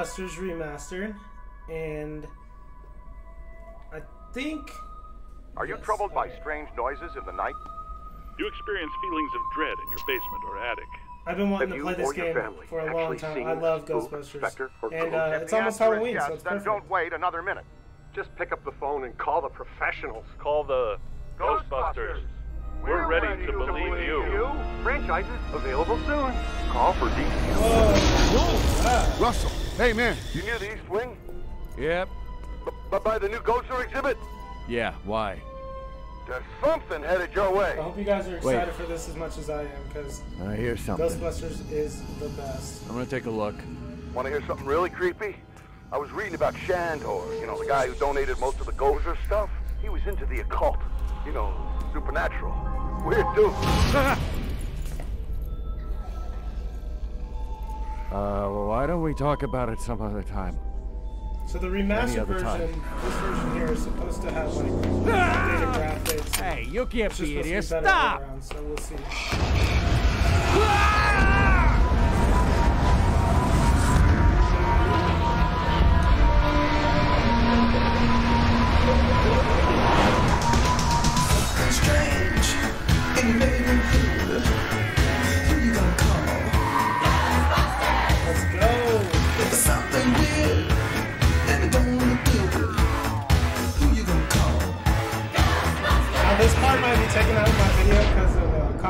Ghostbusters remastered, and I think. Are you yes, troubled by okay. strange noises in the night? You experience feelings of dread in your basement or attic. I've been wanting Have to you play this game for a long time. I love Ghostbusters, and uh, it's almost answer is Halloween, yes, so it's then perfect. don't wait another minute. Just pick up the phone and call the professionals. Call the Ghostbusters. We're ready to believe you. Franchises available soon. Call for details. Whoa! Russell, hey man. You near the East Wing? Yep. B- by the new Gozer exhibit? Yeah, why? There's something headed your way. I hope you guys are excited for this as much as I am, because I hear something. Ghostbusters is the best. I'm gonna take a look. Want to hear something really creepy? I was reading about Shandor, you know, the guy who donated most of the Gozer stuff. He was into the occult, you know, supernatural. Weird dude. Uh, well, why don't we talk about it some other time? So the remastered version, time. this version here is supposed to have like updated graphics. Hey, you can't be idiots. Stop! around, so we'll see. strange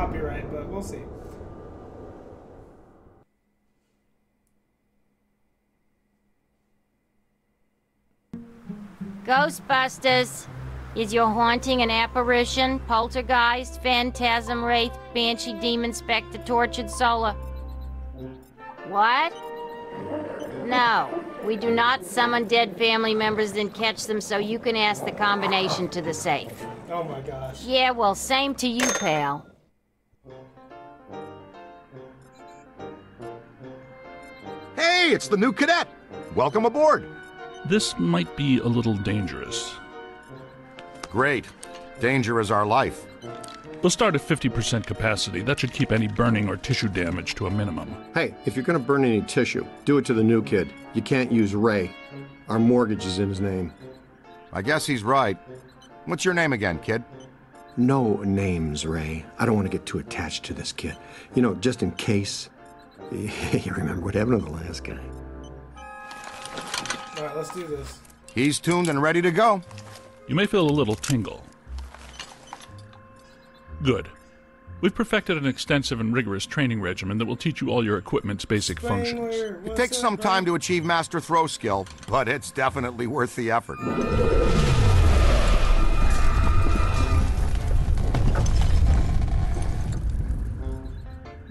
copyright, but we'll see. Ghostbusters. Is your haunting an apparition, poltergeist, phantasm, wraith, banshee, demon, specter, tortured solar? What? No, we do not summon dead family members then catch them so you can ask the combination to the safe. Oh my gosh. Yeah, well, same to you, pal. Hey, it's the new cadet. Welcome aboard. This might be a little dangerous. Great. Danger is our life. We'll start at 50% capacity. That should keep any burning or tissue damage to a minimum. Hey, if you're gonna burn any tissue, do it to the new kid. You can't use Ray. Our mortgage is in his name. I guess he's right. What's your name again, kid? No names, Ray. I don't want to get too attached to this kid. You know, just in case. you remember what happened to the last guy. All right, let's do this. He's tuned and ready to go. You may feel a little tingle. Good. We've perfected an extensive and rigorous training regimen that will teach you all your equipment's basic functions. It takes up, some time to achieve master throw skill, but it's definitely worth the effort.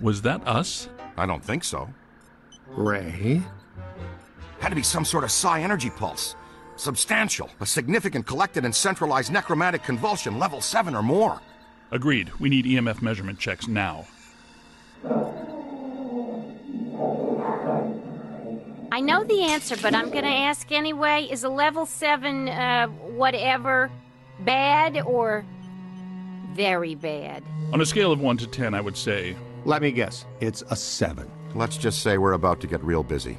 Was that us? I don't think so. Ray? Had to be some sort of psi energy pulse. Substantial, a significant collected and centralized necromantic convulsion, level 7 or more. Agreed. We need EMF measurement checks now. I know the answer, but I'm gonna ask anyway. Is a level 7, uh, whatever, bad or very bad? On a scale of 1 to 10, I would say Let me guess. It's a seven. Let's just say we're about to get real busy.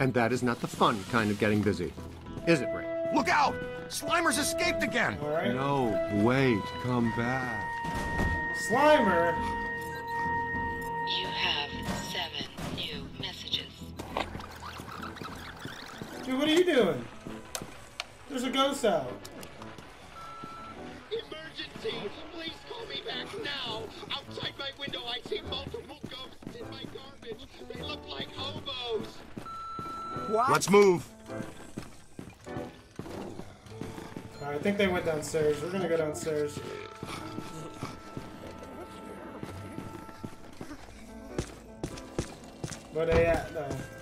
And that is not the fun kind of getting busy. Is it, Ray? Look out! Slimer's escaped again! All right. No, wait, come back. Slimer. You have seven new messages. Dude, what are you doing? There's a ghost out. Emergency! Please call me back now! Outside my window, I see multiple ghosts in my garbage. They look like hobos. Let's move. All right, I think they went downstairs. We're gonna go downstairs. Where they at though?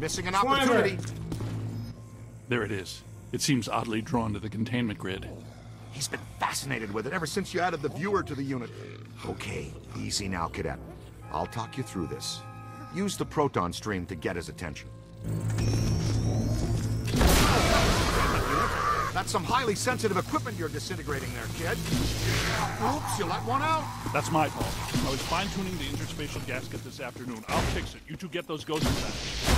Missing an Climber. opportunity. There it is. It seems oddly drawn to the containment grid. He's been fascinated with it ever since you added the viewer to the unit. Okay, easy now, Cadet. I'll talk you through this. Use the proton stream to get his attention. That's some highly sensitive equipment you're disintegrating there, kid. Oops, you let one out. That's my fault. I was fine-tuning the interspatial gasket this afternoon. I'll fix it. You two get those ghosts back.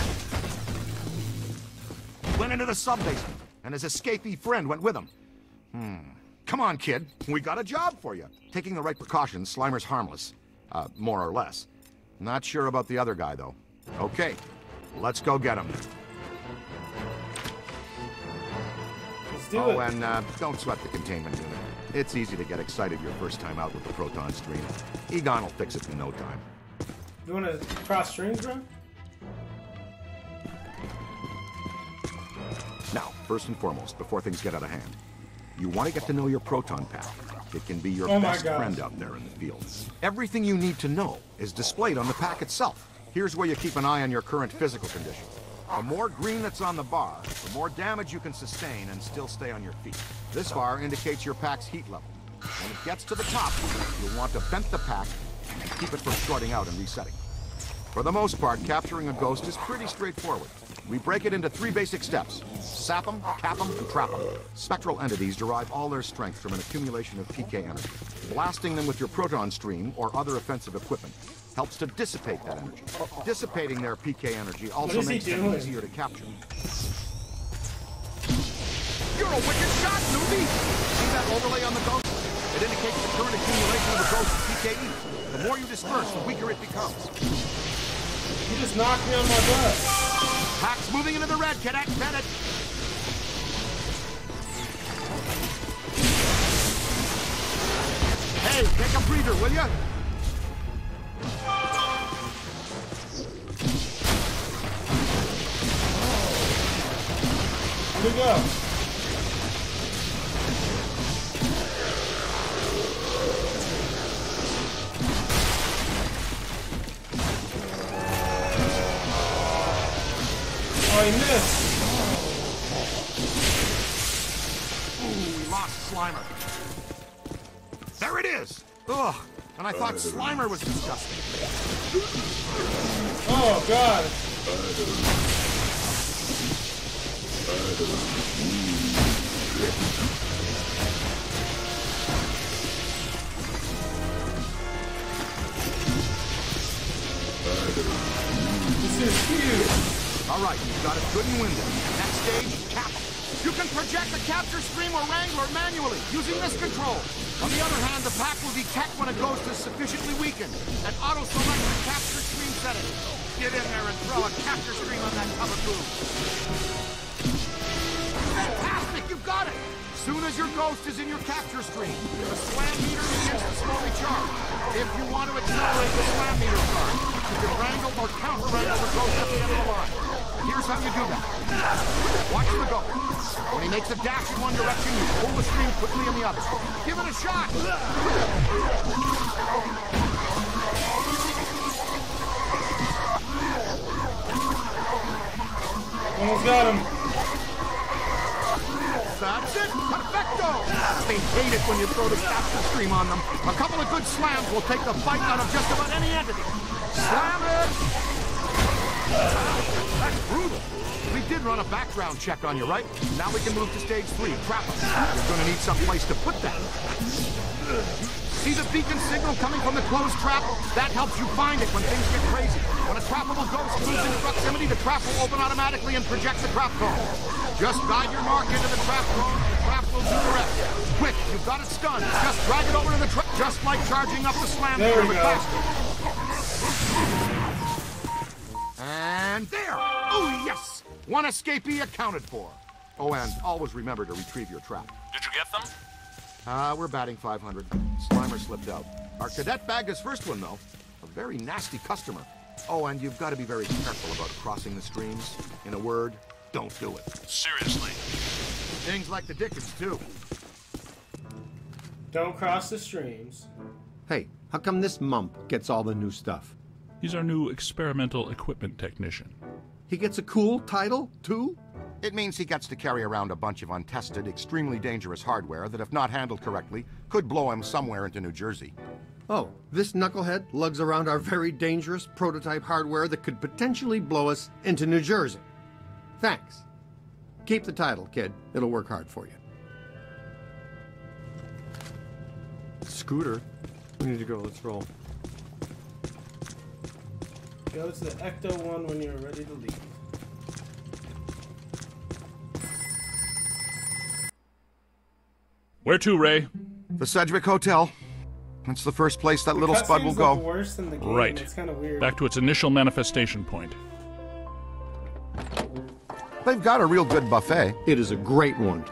Went into the sub-basement, and his escapee friend went with him. Hmm. Come on, kid. We got a job for you. Taking the right precautions, Slimer's harmless. Uh, more or less. Not sure about the other guy, though. Okay, let's go get him. Let's do oh, it. and uh, don't sweat the containment unit. It's easy to get excited your first time out with the proton stream. Egon will fix it in no time. You want to cross streams, bro? First and foremost, before things get out of hand, you want to get to know your proton pack. It can be your Oh best friend out there in the fields. Everything you need to know is displayed on the pack itself. Here's where you keep an eye on your current physical condition. The more green that's on the bar, the more damage you can sustain and still stay on your feet. This bar indicates your pack's heat level. When it gets to the top, you'll want to vent the pack and keep it from shorting out and resetting. For the most part, capturing a ghost is pretty straightforward. We break it into three basic steps. Sap them, cap them, and trap them. Spectral entities derive all their strength from an accumulation of PK energy. Blasting them with your proton stream or other offensive equipment helps to dissipate that energy. Dissipating their PK energy also makes them easier to capture. You're a wicked shot, newbie! See that overlay on the ghost? It indicates the current accumulation of the ghost's PKE. The more you disperse, the weaker it becomes. You just knocked me on my butt. Pack's moving into the red, cadet. It. Hey, take a breather, will ya? Here we go. He missed. Ooh, we lost Slimer. There it is. Ugh. And I thought Slimer was disgusting. Oh, God. This is huge. All right, you've got it good and winded. Next stage, 'em. You can project the capture stream or wrangler manually using this control. On the other hand, the pack will detect when a ghost is sufficiently weakened and auto-select the capture stream setting. Get in there and throw a capture stream on that cover group. Fantastic, you've got it! Soon as your ghost is in your capture stream, the slam meter begins to slowly charge. If you want to accelerate the slam meter charge, you can wrangle or counter-wrangle the ghost at the end of the line. Here's how you do that. Watch the ghost. When he makes a dash in one direction, you pull the stream quickly in the other. Give it a shot! Almost got him. That's it! Perfecto! They hate it when you throw the capture stream on them. A couple of good slams will take the fight out of just about any entity. Slam it! That's brutal. We did run a background check on you, right? Now we can move to stage three, trap. You're gonna need some place to put that. See the beacon signal coming from the closed trap? That helps you find it when things get crazy. When a trappable ghost moves into proximity, the trap will open automatically and project the trap cone. Just guide your mark into the trap cone, and the trap will do the rest. Quick, you've got it stunned. Just drag it over to the trap, just like charging up the slam There with faster. And there! Oh, yes! One escapee accounted for. Oh, and always remember to retrieve your trap. Did you get them? Uh, we're batting 500. Slimer slipped out. Our cadet bagged his first one, though. A very nasty customer. Oh, and you've got to be very careful about crossing the streams. In a word, don't do it. Seriously. Things like the Dickens, too. Don't cross the streams. Hey, how come this mump gets all the new stuff? He's our new experimental equipment technician. He gets a cool title, too? It means he gets to carry around a bunch of untested, extremely dangerous hardware that, if not handled correctly, could blow him somewhere into New Jersey. Oh, this knucklehead lugs around our very dangerous prototype hardware that could potentially blow us into New Jersey. Thanks. Keep the title, kid. It'll work hard for you. Scooter, we need to go. Let's roll. Go to the Ecto one when you're ready to leave. Where to, Ray? The Sedgwick Hotel. That's the first place that little spud will go. worse than the game. Right. It's kind of weird. Back to its initial manifestation point. They've got a real good buffet. It is a great one.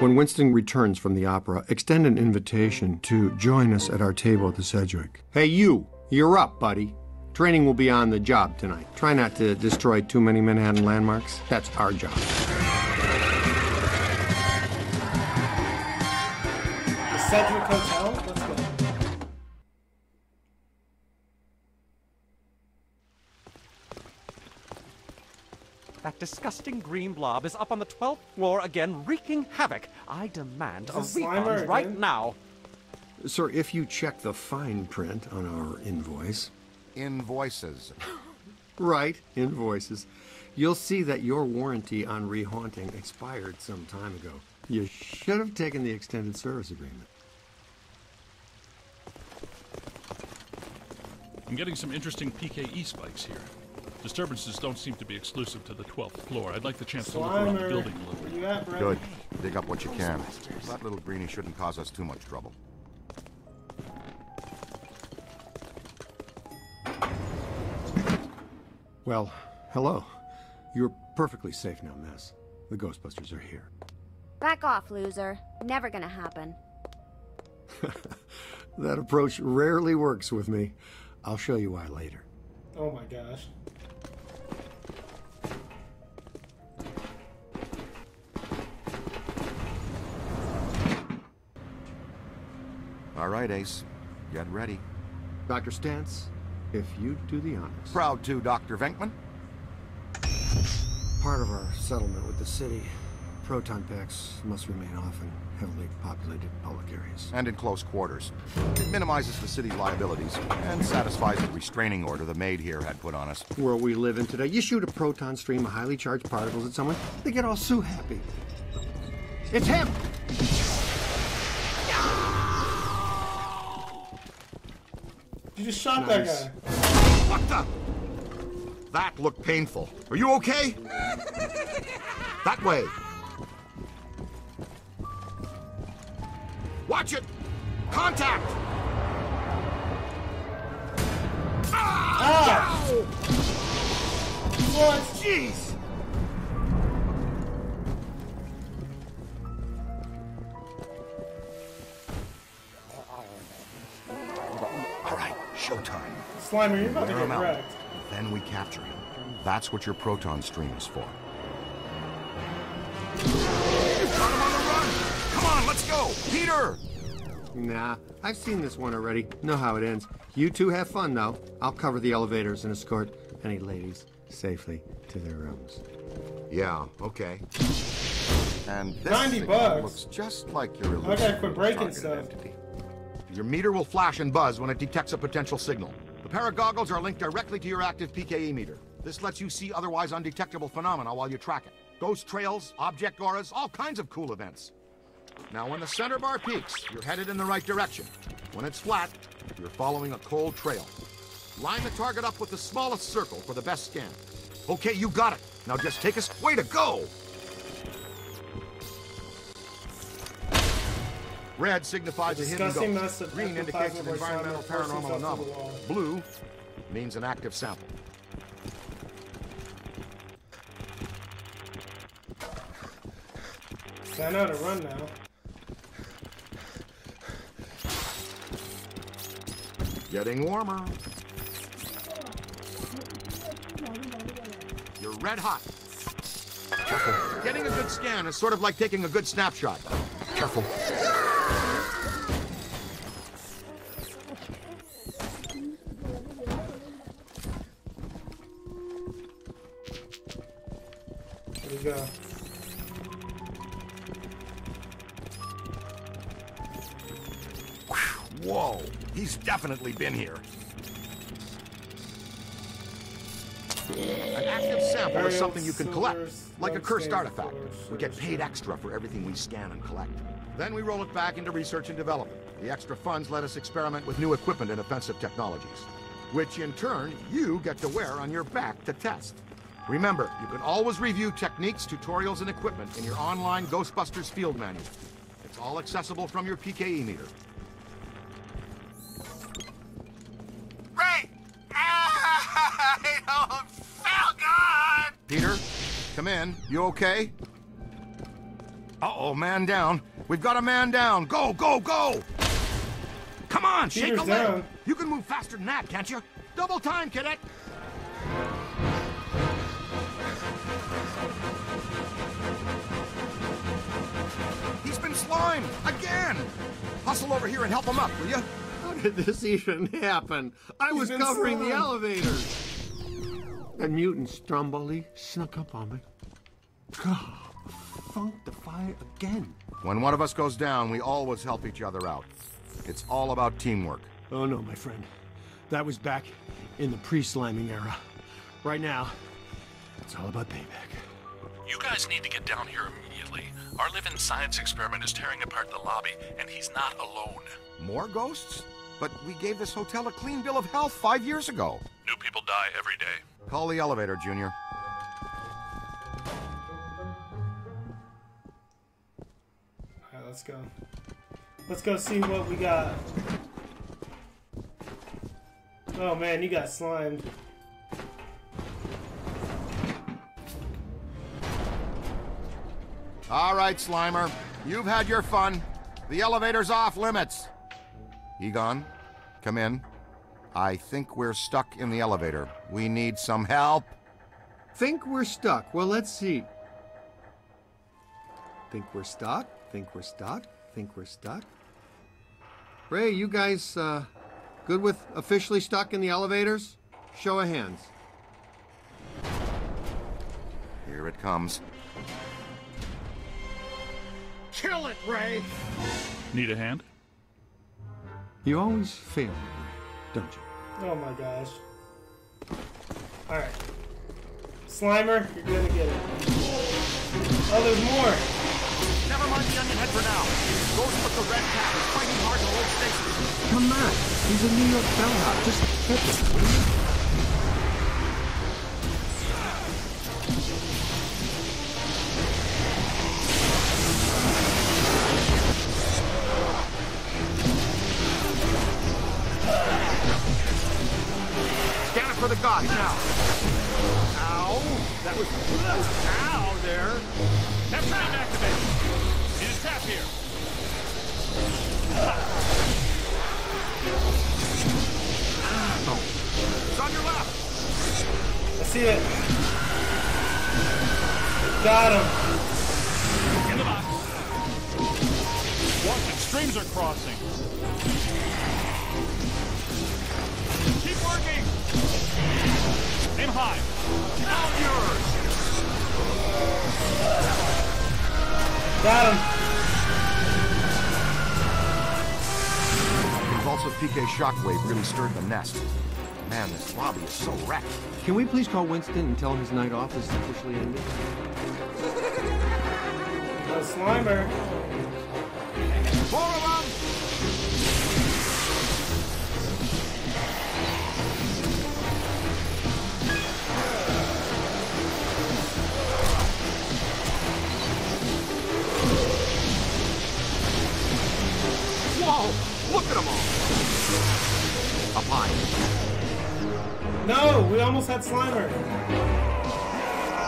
When Winston returns from the opera, extend an invitation to join us at our table at the Sedgwick. Hey, you, you're up, buddy. Training will be on the job tonight. Try not to destroy too many Manhattan landmarks. That's our job. The Sedgwick Hotel. Let's go. That disgusting green blob is up on the 12th floor again, wreaking havoc. I demand a Is refund right now. Sir, if you check the fine print on our invoice, Invoices. right, invoices, you'll see that your warranty on rehaunting expired some time ago. You should have taken the extended service agreement. I'm getting some interesting PKE spikes here. Disturbances don't seem to be exclusive to the 12th floor. I'd like the chance to look around the building a little. where you at, bro? Good. Dig up what you can. That little greenie shouldn't cause us too much trouble. Well, hello. You're perfectly safe now, Miss. The Ghostbusters are here. Back off, loser. Never gonna happen. That approach rarely works with me. I'll show you why later. Oh my gosh. All right, Ace. Get ready. Dr. Stantz, if you do the honors. Proud to, Dr. Venkman. Part of our settlement with the city, proton packs must remain off in heavily populated public areas. And in close quarters. It minimizes the city's liabilities and satisfies the restraining order the maid here had put on us. World we live in today, you shoot a proton stream of highly charged particles at someone, they get all so happy. It's him! You just shot Nice. that guy. What the? That looked painful. Are you okay? That way. Watch it! Contact! Ah! What? Jeez! Slimer, you're about to get him out. wrecked. Then we capture him. That's what your proton stream is for. Got him on the run! Come on, let's go! Peter! Nah, I've seen this one already. Know how it ends. You two have fun, though. I'll cover the elevators and escort any ladies safely to their rooms. Yeah, okay. And this 90 bucks. looks just like your I gotta quit breaking stuff. entity. Your meter will flash and buzz when it detects a potential signal. The pair of goggles are linked directly to your active PKE meter. This lets you see otherwise undetectable phenomena while you track it. Ghost trails, object auras, all kinds of cool events. Now, when the center bar peaks, you're headed in the right direction. When it's flat, you're following a cold trail. Line the target up with the smallest circle for the best scan. Okay, you got it. Now just take us. Way to go! Red signifies a hidden Disgusting ghost. mess of Green indicates an environmental paranormal itself to the anomaly. Blue means an active sample. I know how to run now. Getting warmer. You're red hot. Careful. Getting a good scan is sort of like taking a good snapshot. Careful. Definitely been here. An active sample is something you can collect, like a cursed artifact. floors, We get paid extra for everything we scan and collect. Then we roll it back into research and development. The extra funds let us experiment with new equipment and offensive technologies, which in turn you get to wear on your back to test. Remember, you can always review techniques, tutorials, and equipment in your online Ghostbusters field manual. It's all accessible from your PKE meter. Peter, come in. You okay? Uh-oh, man down. We've got a man down. Go, go, go! Come on, shake Peter's a leg. down. You can move faster than that, can't you? Double time, cadet. He's been slimed again. Hustle over here and help him up, will you? How did this even happen? I was been covering the slimed. Elevators. That mutant Stromboli snuck up on me. God, fire again. When one of us goes down, we always help each other out. It's all about teamwork. Oh no, my friend. That was back in the pre-sliming era. Right now, it's all about payback. You guys need to get down here immediately. Our living science experiment is tearing apart the lobby, and he's not alone. More ghosts? But we gave this hotel a clean bill of health five years ago. New people die every day. Call the elevator, Junior. Alright, let's go. Let's go see what we got. Oh man, you got slimed. All right, Slimer. You've had your fun. The elevator's off limits. Egon, come in. I think we're stuck in the elevator. We need some help. Think we're stuck. Well, let's see. Think we're stuck? Think we're stuck? Think we're stuck? Ray, you guys uh, good with officially stuck in the elevators? Show of hands. Here it comes. Kill it, Ray! Need a hand? You always fail, Ray, don't you? Oh my gosh. Alright. Slimer, you're gonna get it. Oh, there's more! Never mind the onion head for now. Ghost with the red cap is fighting hard to hold stasis. Come on. He's a New York bellhop. Just hit it, the now. Ow! That was ow there. Tap time activated. Need tap here. Oh. It's on your left. I see it. Got him. In the box. Watch it. Streams are crossing. High. Down yours. Got him. Convulsive PK shockwave really stirred the nest. Man, this lobby is so wrecked. Can we please call Winston and tell him his night off is officially ended? No Slimer. At them all! Up high. No, we almost had Slimer.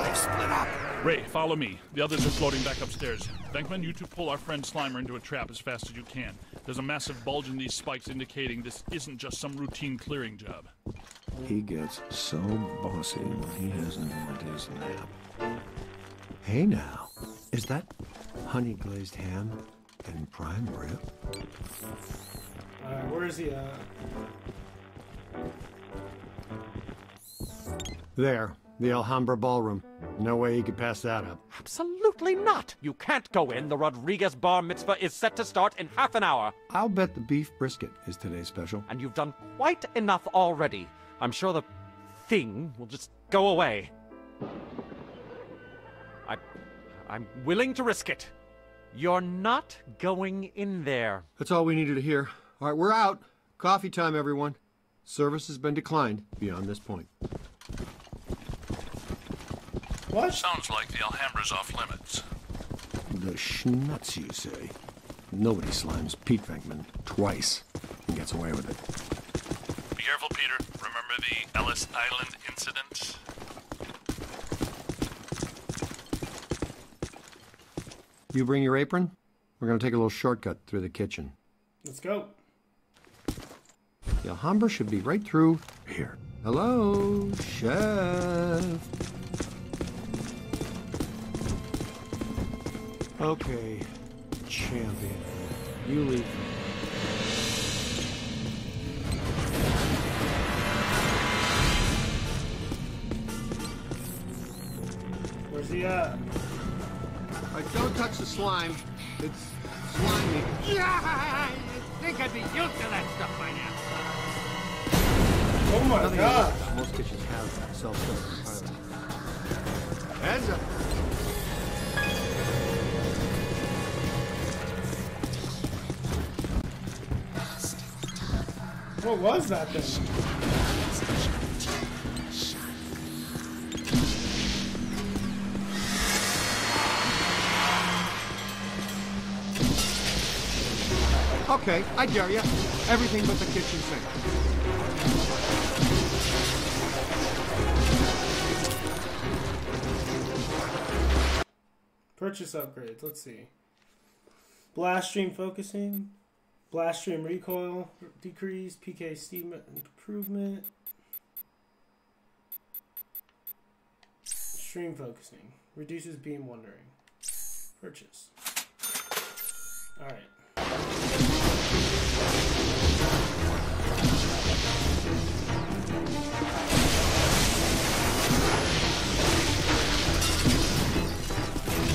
They've split up. Ray, follow me. The others are floating back upstairs. Venkman, you two pull our friend Slimer into a trap as fast as you can. There's a massive bulge in these spikes indicating this isn't just some routine clearing job. He gets so bossy when he hasn't had his nap. Hey now, is that honey glazed ham and prime rib? Alright, where is he at? There, the Alhambra Ballroom. No way he could pass that up. Absolutely not. You can't go in. The Rodriguez bar mitzvah is set to start in half an hour. I'll bet the beef brisket is today's special. And you've done quite enough already. I'm sure the thing will just go away. I, I'm willing to risk it. You're not going in there. That's all we needed to hear. All right, we're out. Coffee time, everyone. Service has been declined beyond this point. What? Sounds like the Alhambra's off limits. The schnutz, you say? Nobody slimes Pete Venkman twice and gets away with it. Be careful, Peter. Remember the Ellis Island incident? You bring your apron? We're going to take a little shortcut through the kitchen. Let's go. The Alhambra should be right through here. Hello, chef. Okay, champion. You leave. Where's he at? Right, don't touch the slime. It's slimy. Yeah, I think I'd be used to that stuff by now. Oh my Nothing god. Most kitchens have self-service toilets. Heads up. What was that thing? Okay, I dare you. Everything but the kitchen sink. Purchase upgrades. Let's see. Blast stream focusing, blast stream recoil decrease, PK steam improvement, stream focusing reduces beam wandering. Purchase. All right. They're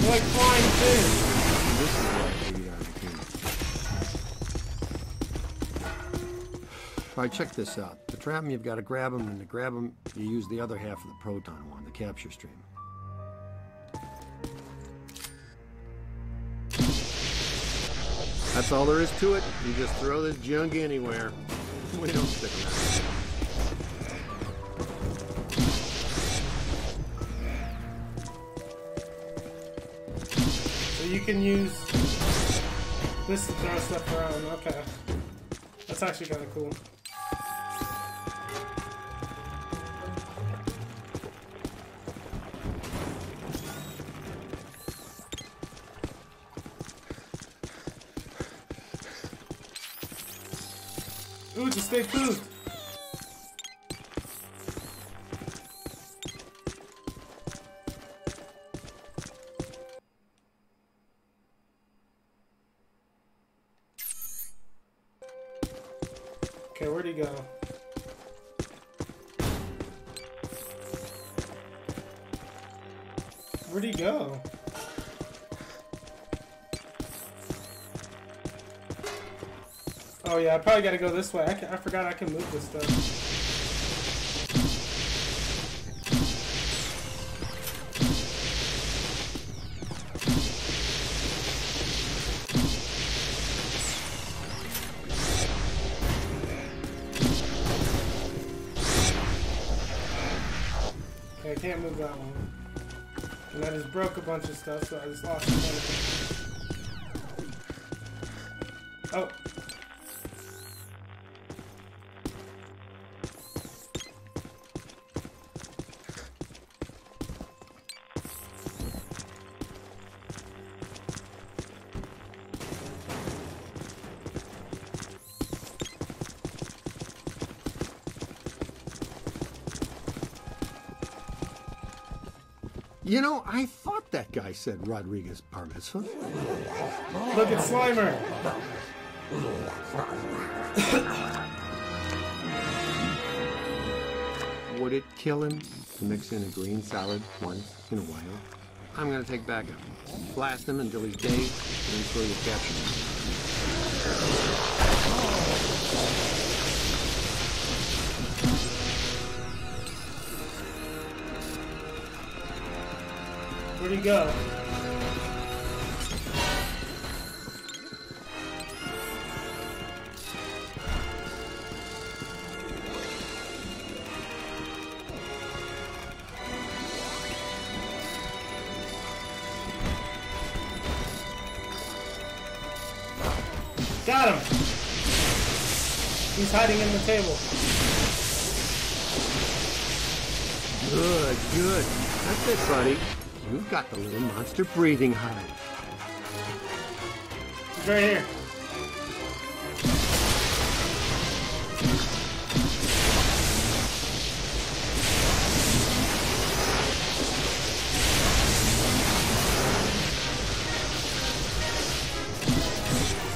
like flying fish. I. All right, check this out. To trap them, you've got to grab them, and to grab them, you use the other half of the proton one, the capture stream. That's all there is to it. You just throw this junk anywhere. We don't stick around. You can use this to throw stuff around. Okay. That's actually kind of cool. Ooh, a Stay Puft. I probably gotta go this way. I, can, I forgot I can move this stuff. Okay, I can't move that one. And I just broke a bunch of stuff, so I just lost everything. That guy said Rodriguez Bar Mitzvah. Look at Slimer. Would it kill him to mix in a green salad once in a while? I'm gonna take back backup. Blast him until he's dazed, and then throw your capture. we go. Got him! He's hiding in the table. Got the little monster breathing hard. He's right here.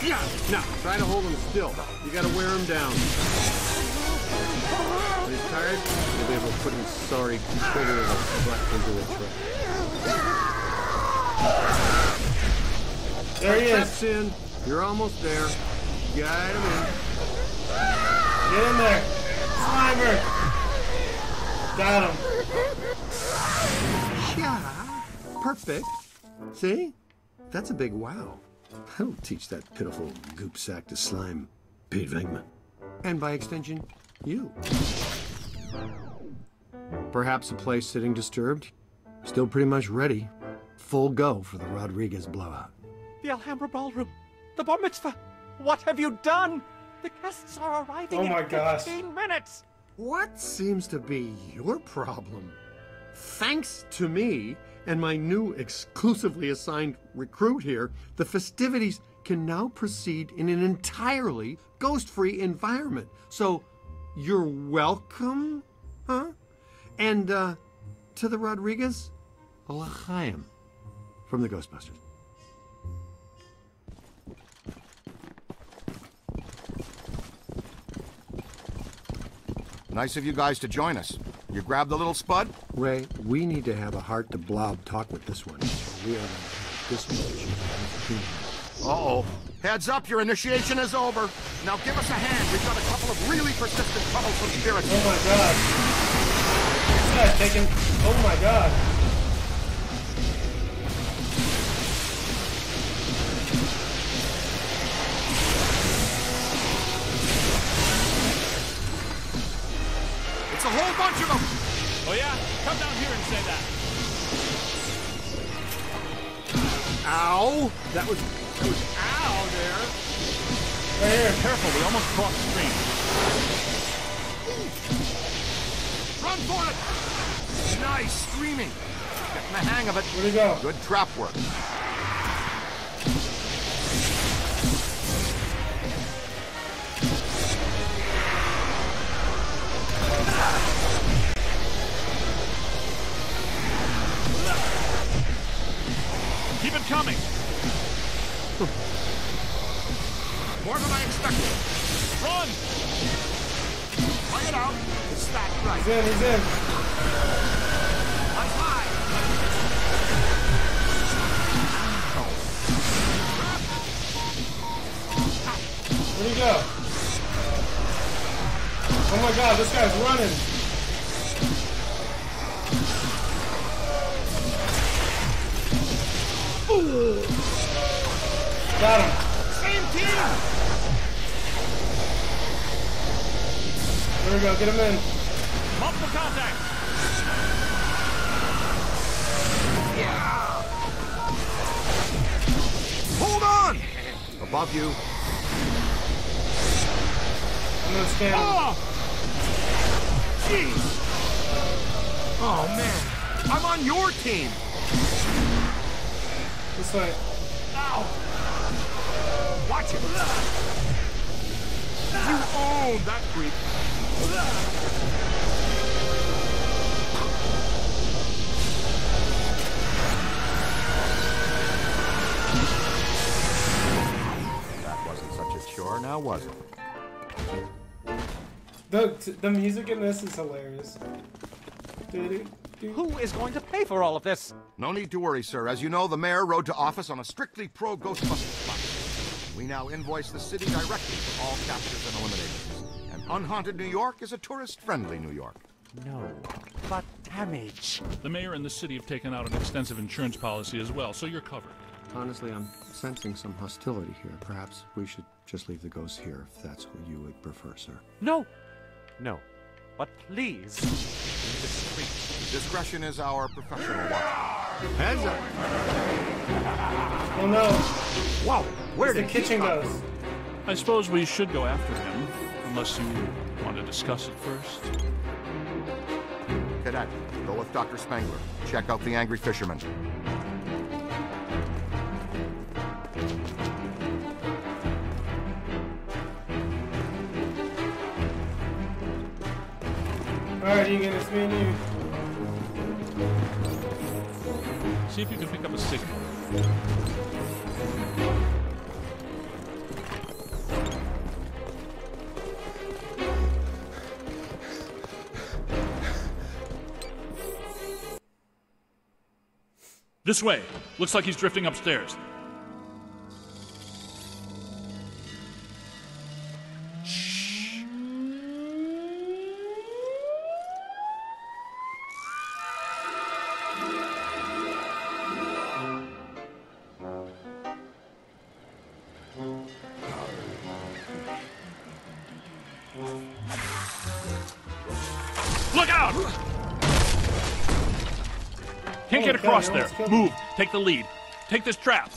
Yeah. Now, try to hold him still. You gotta wear him down. When he's tired, you'll be able to put his sorry critter of a butt into the truck. There he is. Steps in. You're almost there. Guide him in. Get in there. Slimer. Got him. Yeah. Perfect. See? That's a big wow. I'll teach that pitiful goop sack to slime Pete Venkman. And by extension, you. Perhaps a place sitting disturbed. Still pretty much ready. Full go for the Rodriguez blowout. The Alhambra Ballroom. The bar mitzvah. What have you done? The guests are arriving Oh my in gosh. 15 minutes. What seems to be your problem? Thanks to me and my new exclusively assigned recruit here, the festivities can now proceed in an entirely ghost free environment. So you're welcome, huh? And uh, to the Rodriguez, a l'chaim from the Ghostbusters. Nice of you guys to join us. You grab the little spud? Ray, we need to have a heart to blob talk with this one. We are going to have this much. Uh-oh. Heads up, your initiation is over. Now give us a hand. We've got a couple of really persistent troublesome spirits. Oh my god. This guy's taking. Oh my god. It's a whole bunch of them. Oh yeah? Come down here and say that. Ow! That was that was ow there. Right here. Careful, we almost crossed stream. Run for it! Nice streaming. Getting the hang of it. Where'd he go? Good trap work. He's in, he's in. High. Where'd he go? Oh my god, this guy's running. Got him. Same team. There we go, get him in. The, the music in this is hilarious. Who is going to pay for all of this? No need to worry, sir. As you know, the mayor rode to office on a strictly pro Ghostbusters platform. We now invoice the city directly for all captures and eliminations. And unhaunted New York is a tourist-friendly New York. No, but damage. The mayor and the city have taken out an extensive insurance policy as well, so you're covered. Honestly, I'm sensing some hostility here. Perhaps we should just leave the ghosts here if that's what you would prefer, sir. No, no. But please, discreet. Discretion is our professional one. Hands up! Oh no. Wow, where did the kitchen go? I suppose we should go after him, unless you want to discuss it first. Cadet, go with Dr. Spengler. Check out the angry fisherman. Alright, you can spin. See if you can pick up a signal. This way. Looks like he's drifting upstairs. Move. Take the lead. Take this trap.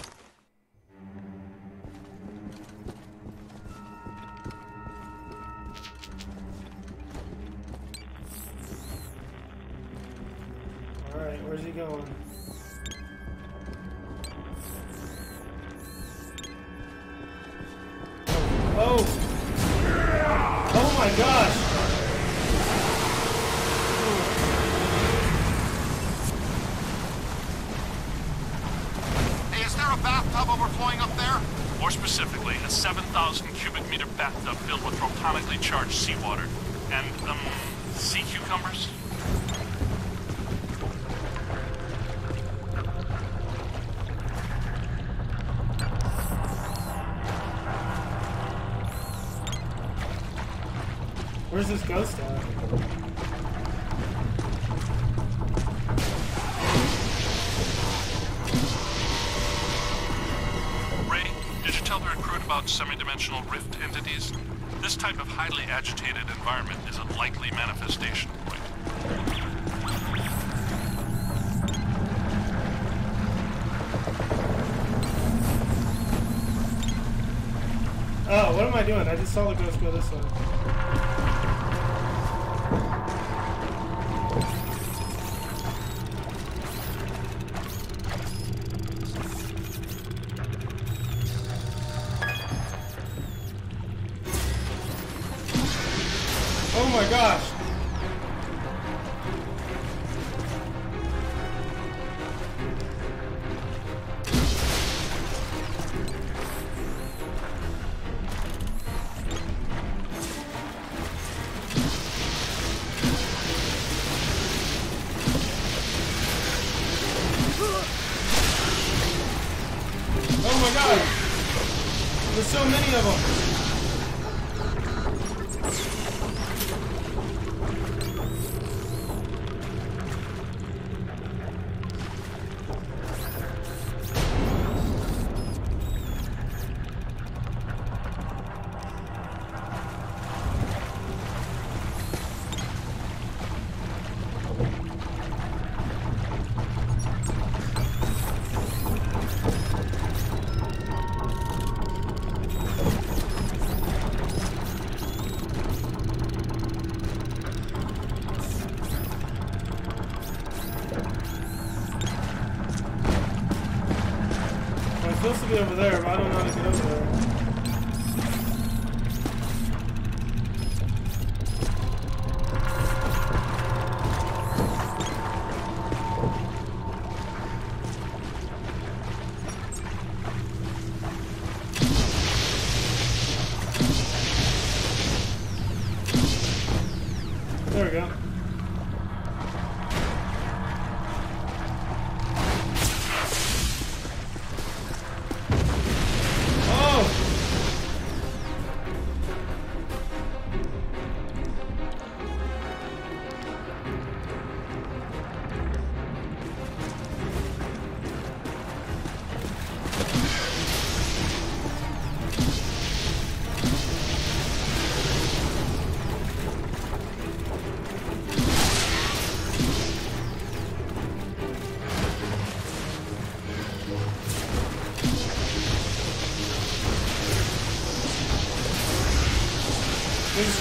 Bravo.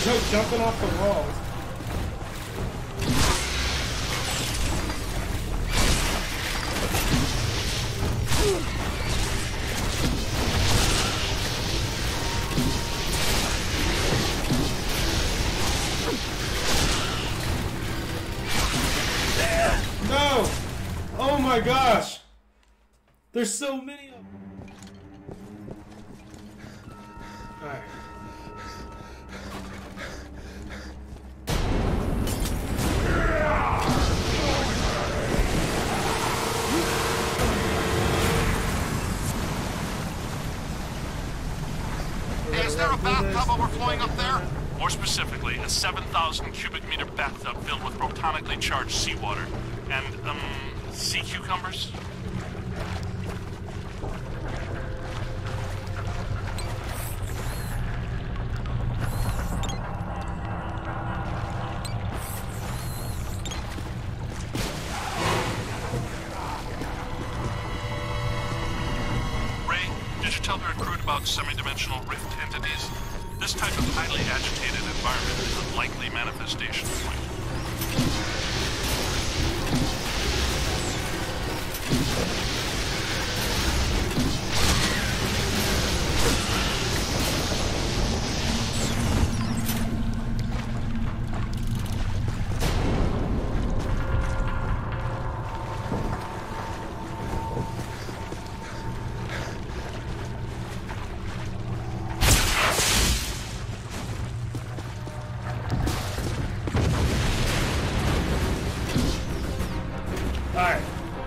Joe jumping off the walls. No! Oh my gosh! There's so More specifically, a 7,000 cubic meter bathtub filled with protonically charged seawater. And, um, sea cucumbers?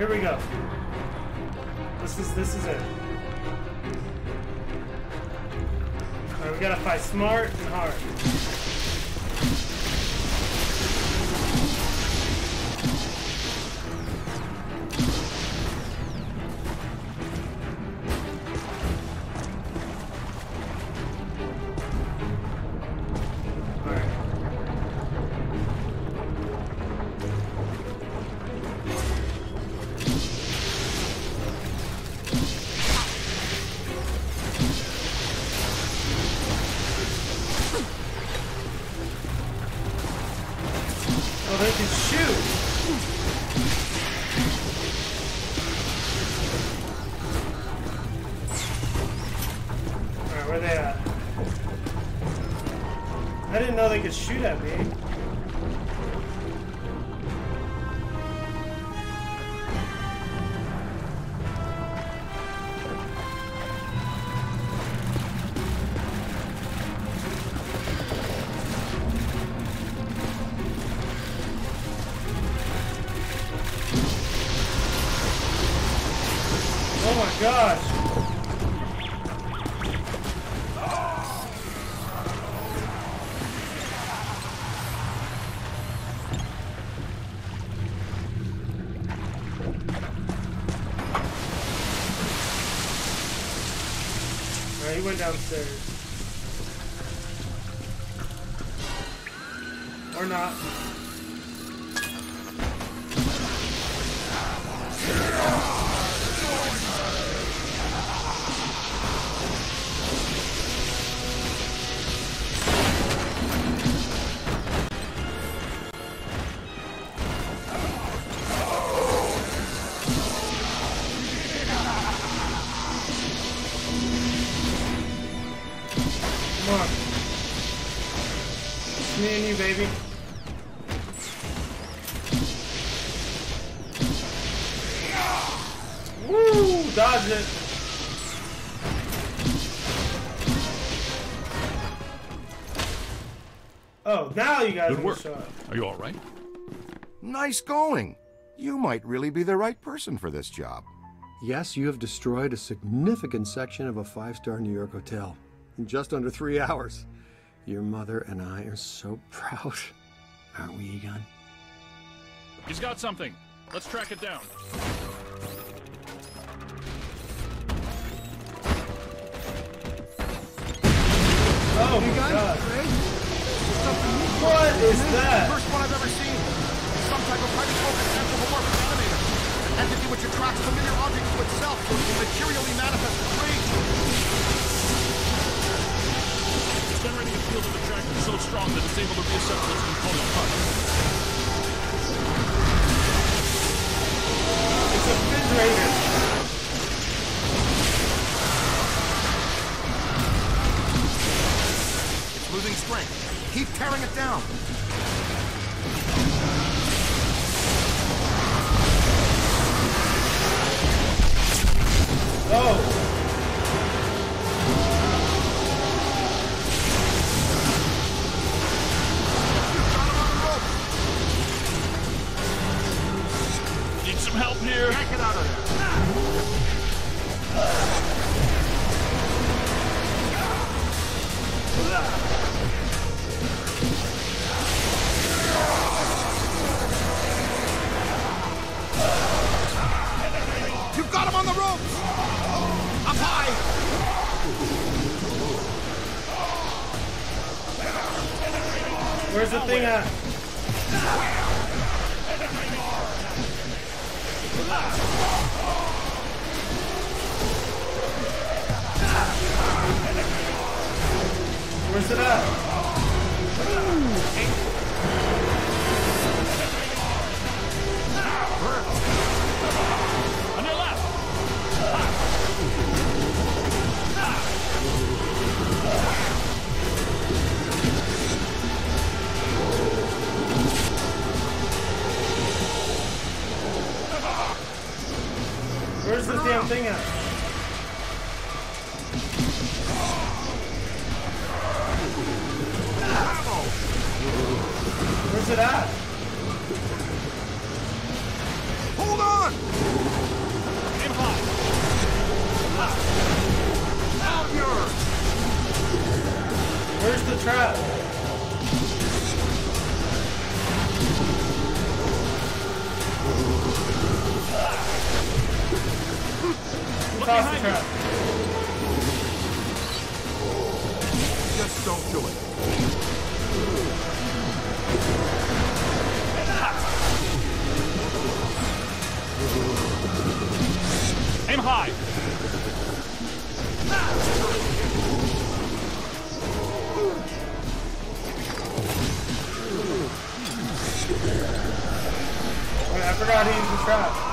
We go. Could shoot at me. Oh my gosh! Nice going. You might really be the right person for this job. Yes, you have destroyed a significant section of a five star New York hotel in just under three hours. Your mother and I are so proud. Aren't we, Egon? He's got something. Let's track it down. Oh my god. What is that? First one I've ever seen. Some type of highly focused anthropomorphic animator. An entity which attracts familiar objects to itself so it can materially manifest its rage. It's generating a field of attraction so was able to reassemble its component parts. It's a refrigerator. It's losing strength. Keep tearing it down. Need some help here? Can't get out of there. Where's the thing at? Where's it at? This damn thing at? Where's it at? Hold on! Aim high! Out yours! Where's the trap? Who tossed the trap? Just don't do it. Aim high! I forgot to use the trap.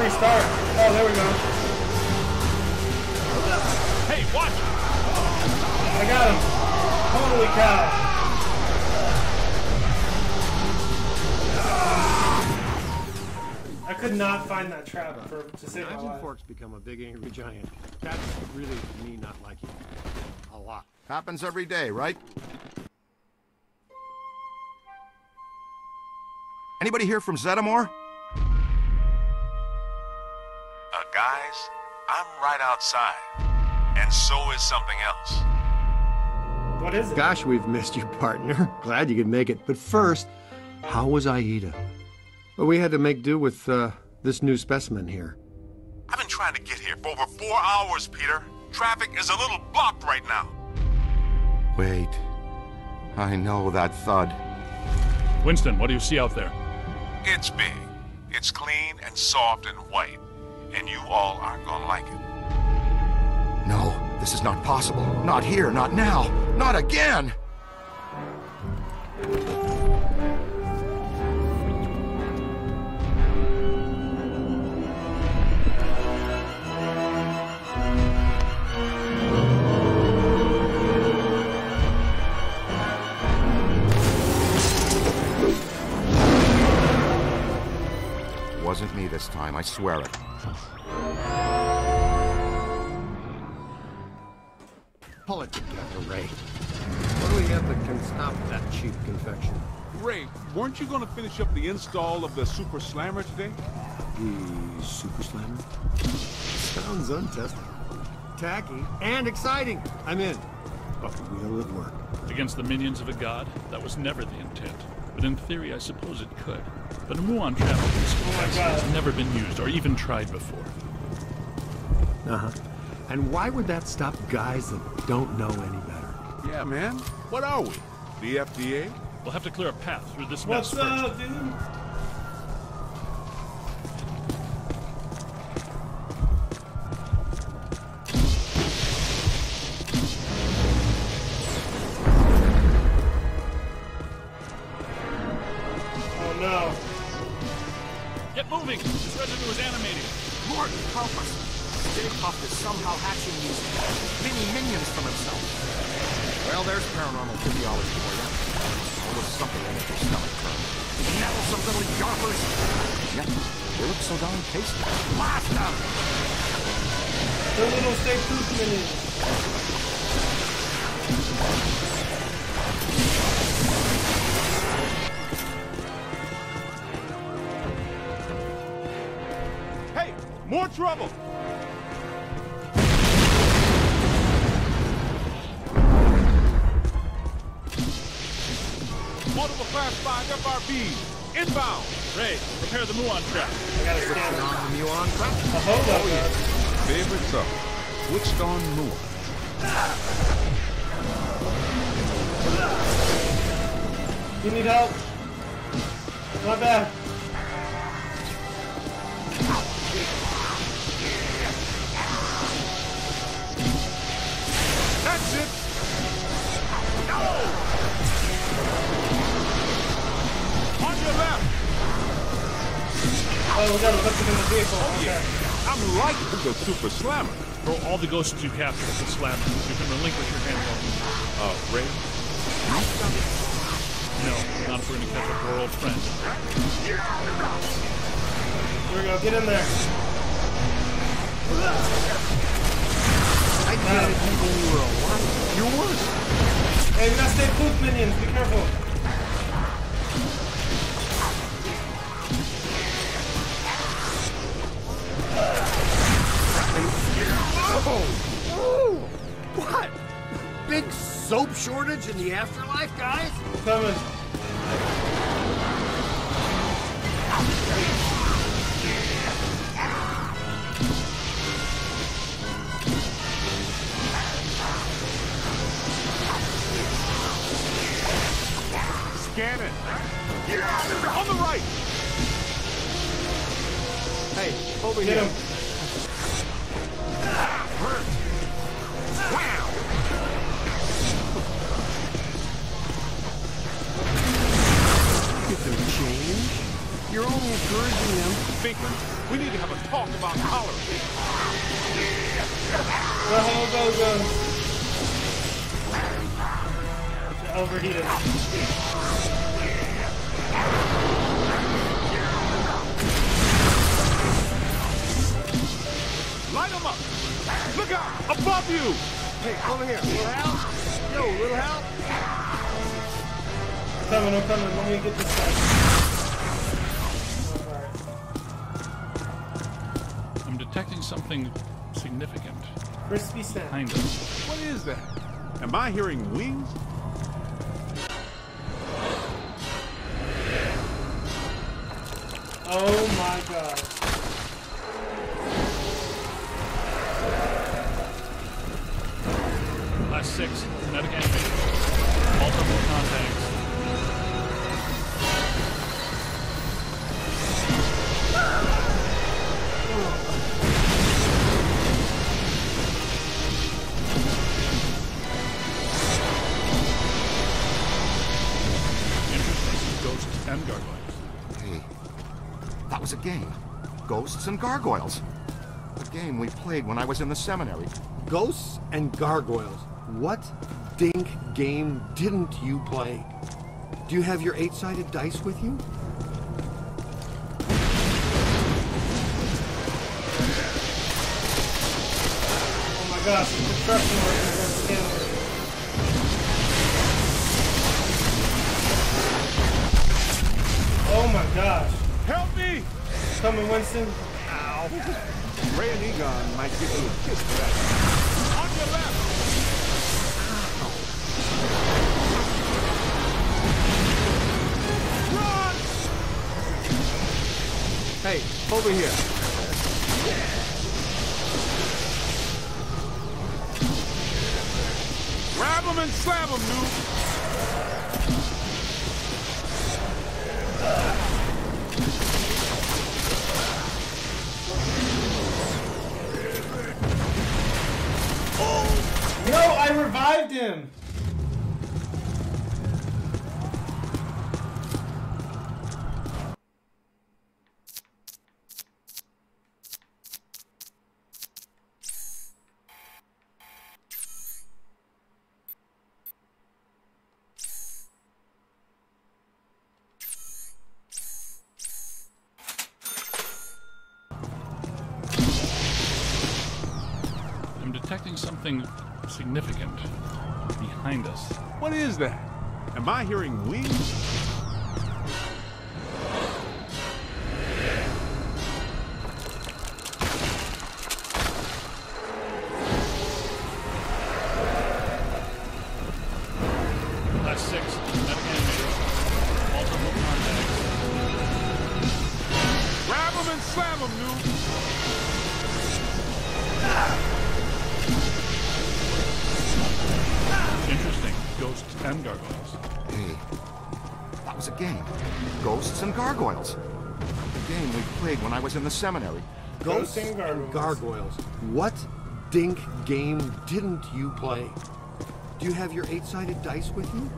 To restart. Oh, there we go. Hey, watch! I got him. Holy cow. I could not find that trap for to save my Knives and life. forks become a big angry giant. That's really me not liking it. A lot. Happens every day, right? Anybody here from Zetamore? Uh, guys, I'm right outside. And so is something else. What is it? Gosh, we've missed you, partner. Glad you could make it. But first, how was Aida? Well, we had to make do with uh, this new specimen here. I've been trying to get here for over four hours, Peter. Traffic is a little blocked right now. Wait. I know that thud. Winston, what do you see out there? It's big. It's clean and soft and white. And you all aren't gonna like it. No, this is not possible. Not here, not now, not again! Wasn't me this time, I swear it. Pull it together, Ray. What do we have that can stop that cheap confection? Ray, weren't you gonna finish up the install of the Super Slammer today? The Super Slammer? Sounds untested. Tacky and exciting. I'm in. But will it work? Against the minions of a god, that was never the intent. But in theory, I suppose it could. But a Muon trap of this capacity has never been used or even tried before. Uh-huh. And why would that stop guys that don't know any better? Yeah, man. What are we? The FDA? We'll have to clear a path through this What's mess first. up, dude? Well, there's paranormal physiology for you. Always something in your stomach curve. Nettlesome little yarpers. Yep, they look so darn tasty. Blast them! The little Stay Puft minions. Hey, more trouble! Class 5 FRBs, inbound! Ray, prepare the Muon trap. I gotta scan. On the Muon trap? A hold Oh, up, yeah. Favorites up. Switched on more. You need help? My bad. Oh, we gotta put them in the vehicle. Okay. I'm like the Super Slammer. Throw all the ghosts you capture at the slammer. You can relinquish your handle. Uh, Ray? No, not if we're gonna catch up to our old friend. Here we go. Get in there. I did it when you were alive. You're worse. Hey, we gotta Stay Puft minions. Be careful. Soap shortage in the afterlife, guys? Coming. You! Hey, over here. Little help? Yo, little help? Coming, I'm coming. Let me get this guy. Alright. I'm detecting something significant. Crispy sand. Behind us. What is that? Am I hearing wings? gargoyles. A game we played when I was in the seminary. Ghosts and gargoyles. What dink game didn't you play? Do you have your eight-sided dice with you? Oh my gosh, construction workers are him. Oh my gosh. Help me! Coming, Winston. Ray and Egon might give you a kiss for that. On your left. Run! Hey, over here. Grab him and slam him, noob. Detecting something significant behind us. What is that? Am I hearing wings? Seminary. Ghosts and gargoyles. Gargoyles. What dink game didn't you play? Do you have your eight-sided dice with you?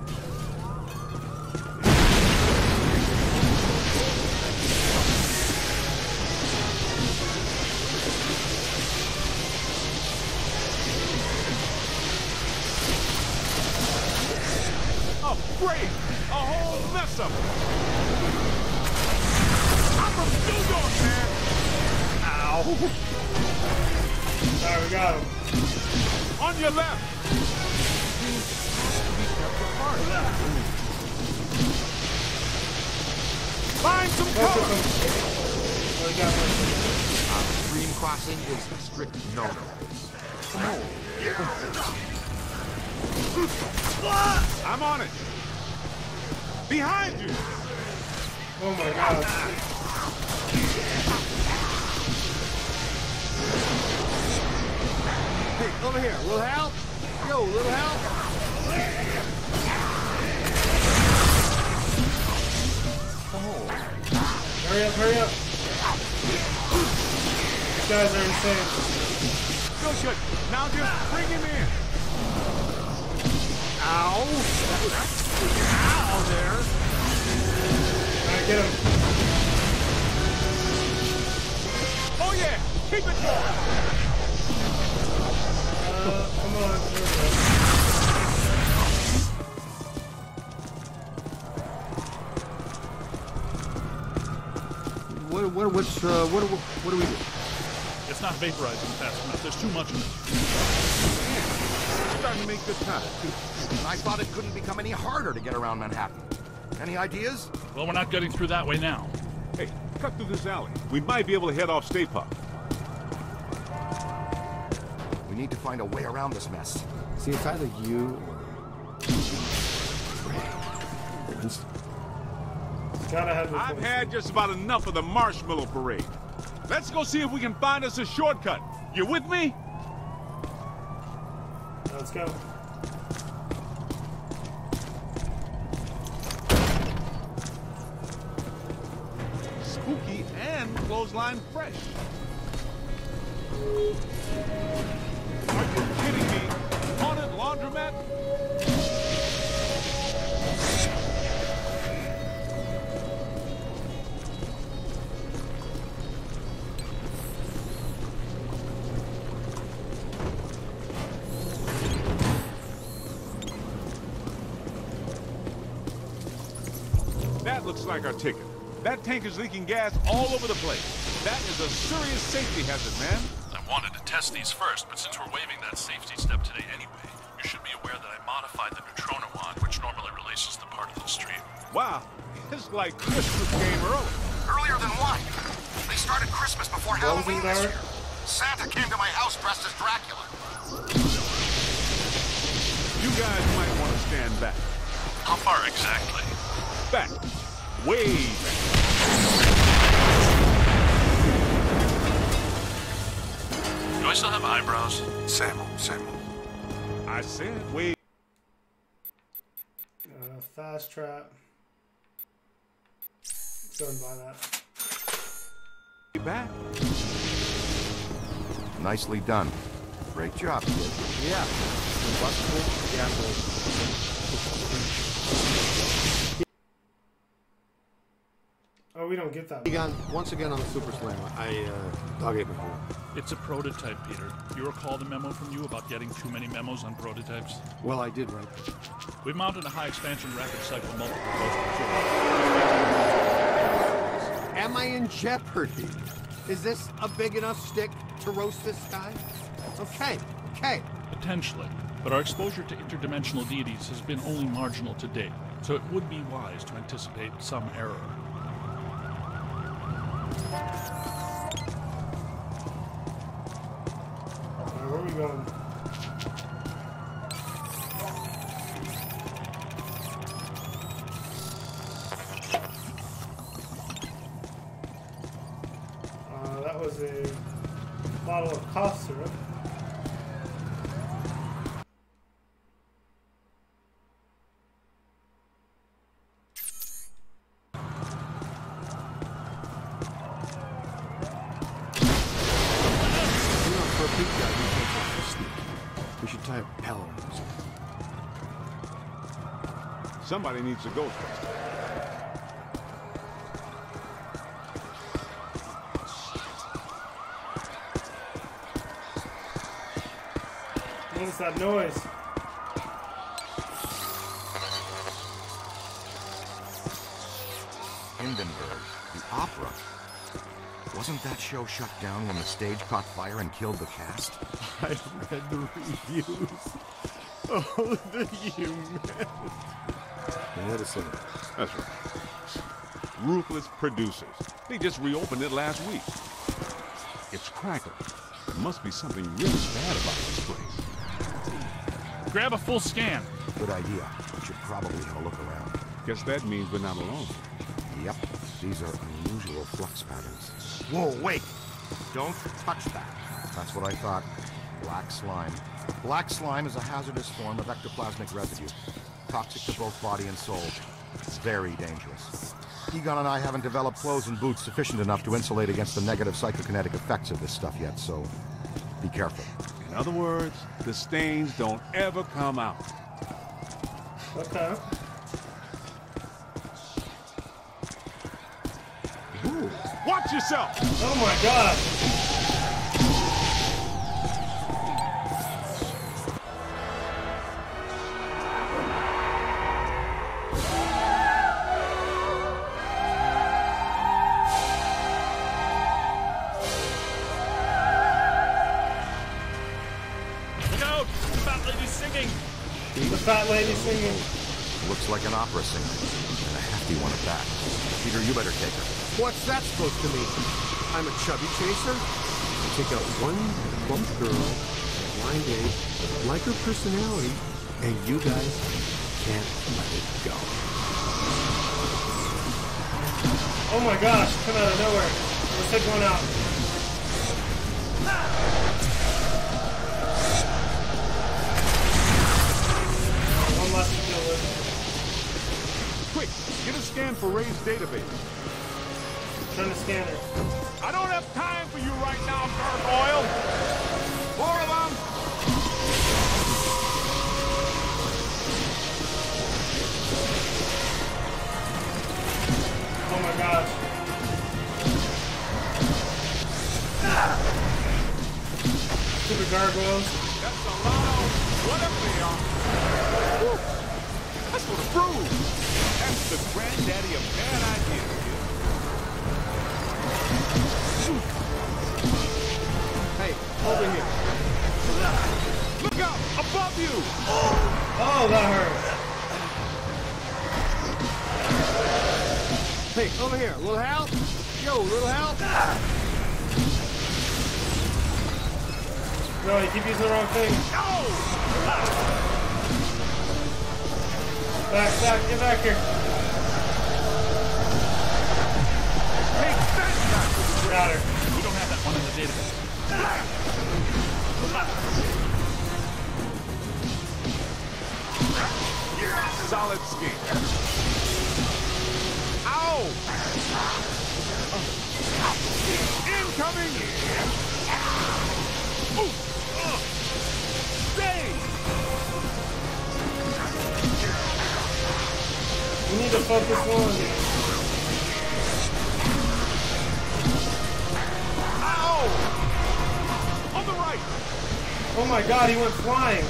What's, uh, what, what, what do we do? It's not vaporizing fast enough. There's too much of it. Starting to make good time. I thought it couldn't become any harder to get around Manhattan. Any ideas? Well, we're not getting through that way now. Hey, cut through this alley. We might be able to head off Stay Puft. We need to find a way around this mess. See, it's either you or Winston. I've had just about enough of the marshmallow parade. Let's go see if we can find us a shortcut. You with me? Let's go. Spooky and clothesline fresh. Are you kidding me? Haunted laundromat? Like our ticket. That tank is leaking gas all over the place. That is a serious safety hazard, man. I wanted to test these first, but since we're waiving that safety step today anyway, you should be aware that I modified the neutrino wand, which normally releases the part of the stream. Wow, it's like Christmas came early. Earlier than what? They started Christmas before Halloween this Rosengard? year. Santa came to my house dressed as Dracula. You guys might want to stand back. How far exactly? Back. Way back. Do I still have eyebrows? Samuel, Samuel. I said way. Uh, fast trap. Let's go and buy that. back. Nicely done. Great job, kid. Yeah. Combustible Oh, we don't get that. Egon, once again on the Super Slammer, I uh, dug it hole. It's a prototype, Peter. You recall the memo from you about getting too many memos on prototypes? Well, I did write. We've mounted a high expansion rapid cycle multiple dose Am I in jeopardy? Is this a big enough stick to roast this guy? Okay, okay. Potentially. But our exposure to interdimensional deities has been only marginal to date, so it would be wise to anticipate some error. Somebody needs to go first. What is that noise? Hindenburg, the opera. Wasn't that show shut down when the stage caught fire and killed the cast? I read the reviews. Oh, the humanity. That is something. That's right. Ruthless producers. They just reopened it last week. It's crackling. There must be something really bad about this place. Grab a full scan. Good idea. We should probably have a look around. Guess that means we're not alone. Yep, these are unusual flux patterns. Whoa, wait! Don't touch that. That's what I thought. Black slime. Black slime is a hazardous form of ectoplasmic residue. Toxic to both body and soul. It's very dangerous. Egon and I haven't developed clothes and boots sufficient enough to insulate against the negative psychokinetic effects of this stuff yet, so be careful. In other words, the stains don't ever come out. Okay. Ooh, watch yourself! Oh my god! What's that supposed to mean? I'm a chubby chaser? I take out one plump girl, blind date, like her personality, and you guys can't let it go. Oh my gosh, come out of nowhere. Let's take one out. One left to deal with. Quick, get a scan for Ray's database. Trying to scan her. I don't have time for you right now, Gargoyle! Four of them! Oh my gosh. Stupid gargoyles. That's a lot of whatever they are. Woo. That's for the brew. That's the granddaddy of bad ideas, kid. Hey, over here. Look out! Above you! Oh, that hurt. Hey, over here. Little help? Yo, little help? No, you keep using the wrong thing. Back, back, get back here. Got her. We don't have that one in the database. Solid scheme. Ow! Incoming! Ooh. Uh. Stay! We need to focus one. Oh my god, he went flying.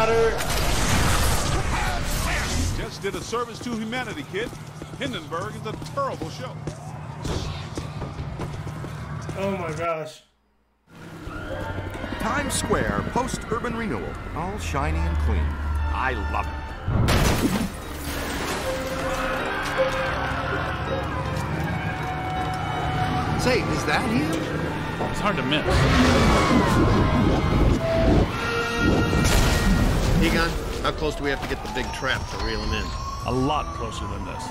You! Got her. Just did a service to humanity, kid. Hindenburg is a terrible show. Oh my gosh. Times Square post-urban renewal. All shiny and clean. I love it. Say, is that him? It's hard to miss. Egon, how close do we have to get the big trap to reel him in? A lot closer than this.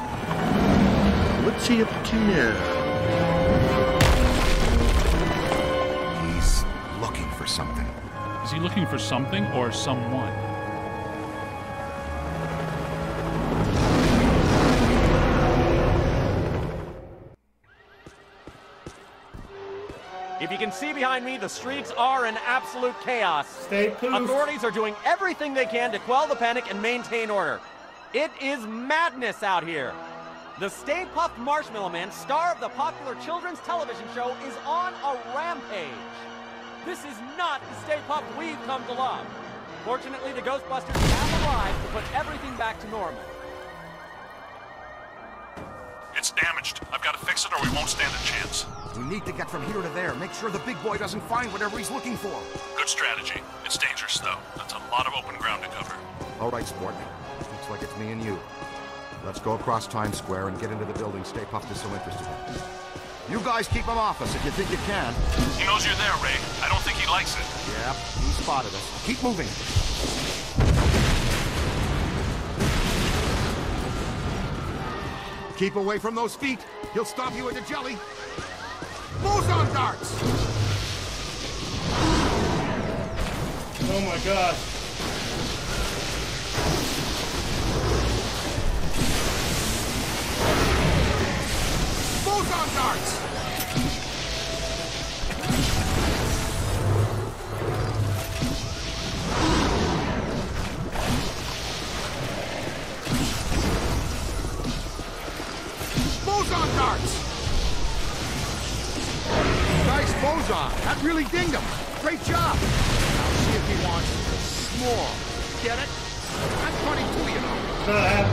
What's he up to now? He's looking for something. Is he looking for something or someone? If you can see behind me, the streets are in absolute chaos. Stay Puft. Authorities are doing everything they can to quell the panic and maintain order. It is madness out here. The Stay Puft Marshmallow Man, star of the popular children's television show, is on a rampage. This is not the Stay Puft we've come to love. Fortunately, the Ghostbusters have arrived to put everything back to normal. It's damaged. I've got to fix it or we won't stand a chance. We need to get from here to there. Make sure the big boy doesn't find whatever he's looking for. Good strategy. It's dangerous, though. That's a lot of open ground to cover. All right, sport. Looks like it's me and you. Let's go across Times Square and get into the building Stay Puft is so interested in. You guys keep him off us if you think you can. He knows you're there, Ray. I don't think he likes it. Yep, he spotted us. Keep moving. Keep away from those feet. He'll stomp you into jelly. Boson darts! Oh my god. Boson darts! Boson darts! That really dinged him. Great job. Now see if he wants more. Get it? I'm funny too, you know. Not.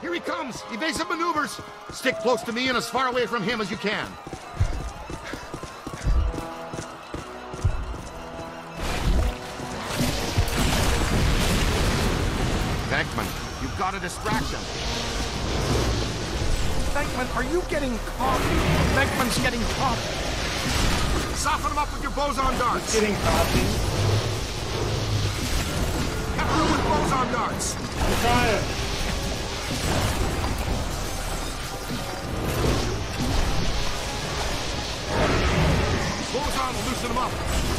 Here he comes. Evasive maneuvers. Stick close to me and as far away from him as you can. Distract him. Venkman, are you getting coffee? Venkman's getting coffee. Soften him up with your boson darts. Getting coffee. Pepper him with boson darts. I'm trying. Boson will loosen him up.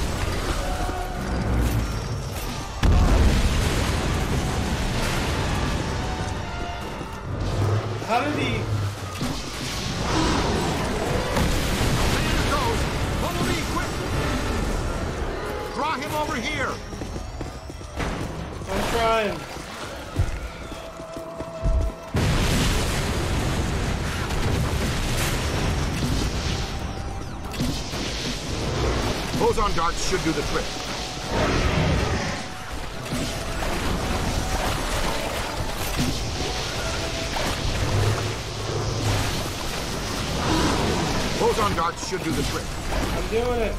How did he? Follow me, quick! Draw him over here! I'm trying. Boson darts should do the trick. Should do the trick. I'm doing it.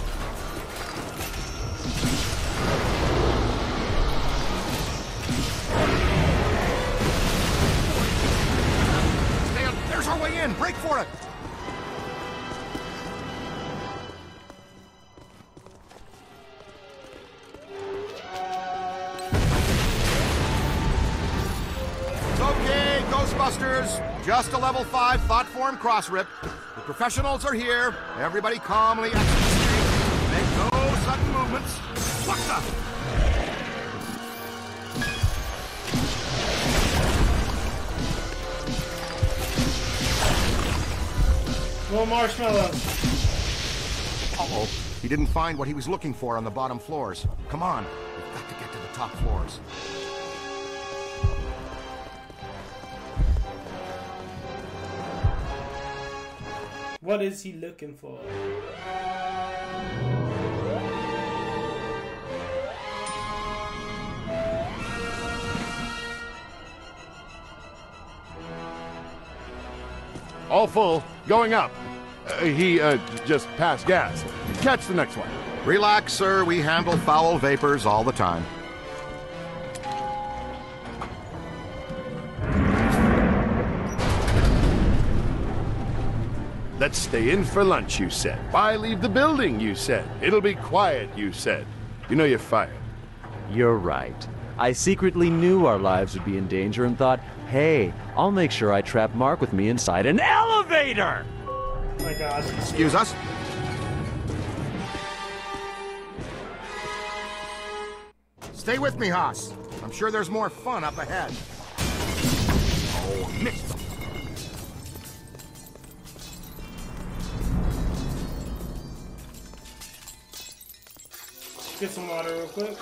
Stay. There's our way in. Break for it. It's okay, Ghostbusters. Just a level 5 thought form cross rip. Professionals are here. Everybody calmly exit the street. Make no sudden movements. What the? More marshmallows. Uh-oh. He didn't find what he was looking for on the bottom floors. Come on. We've got to get to the top floors. What is he looking for? All full. Going up. Uh, he, uh, just passed gas. Catch the next one. Relax, sir. We handle foul vapors all the time. Let's stay in for lunch, you said. Why leave the building, you said. It'll be quiet, you said. You know you're fired. You're right. I secretly knew our lives would be in danger and thought, hey, I'll make sure I trap Mark with me inside an elevator! Oh my gosh. Excuse us. Stay with me, Haas. I'm sure there's more fun up ahead. Get some water real quick.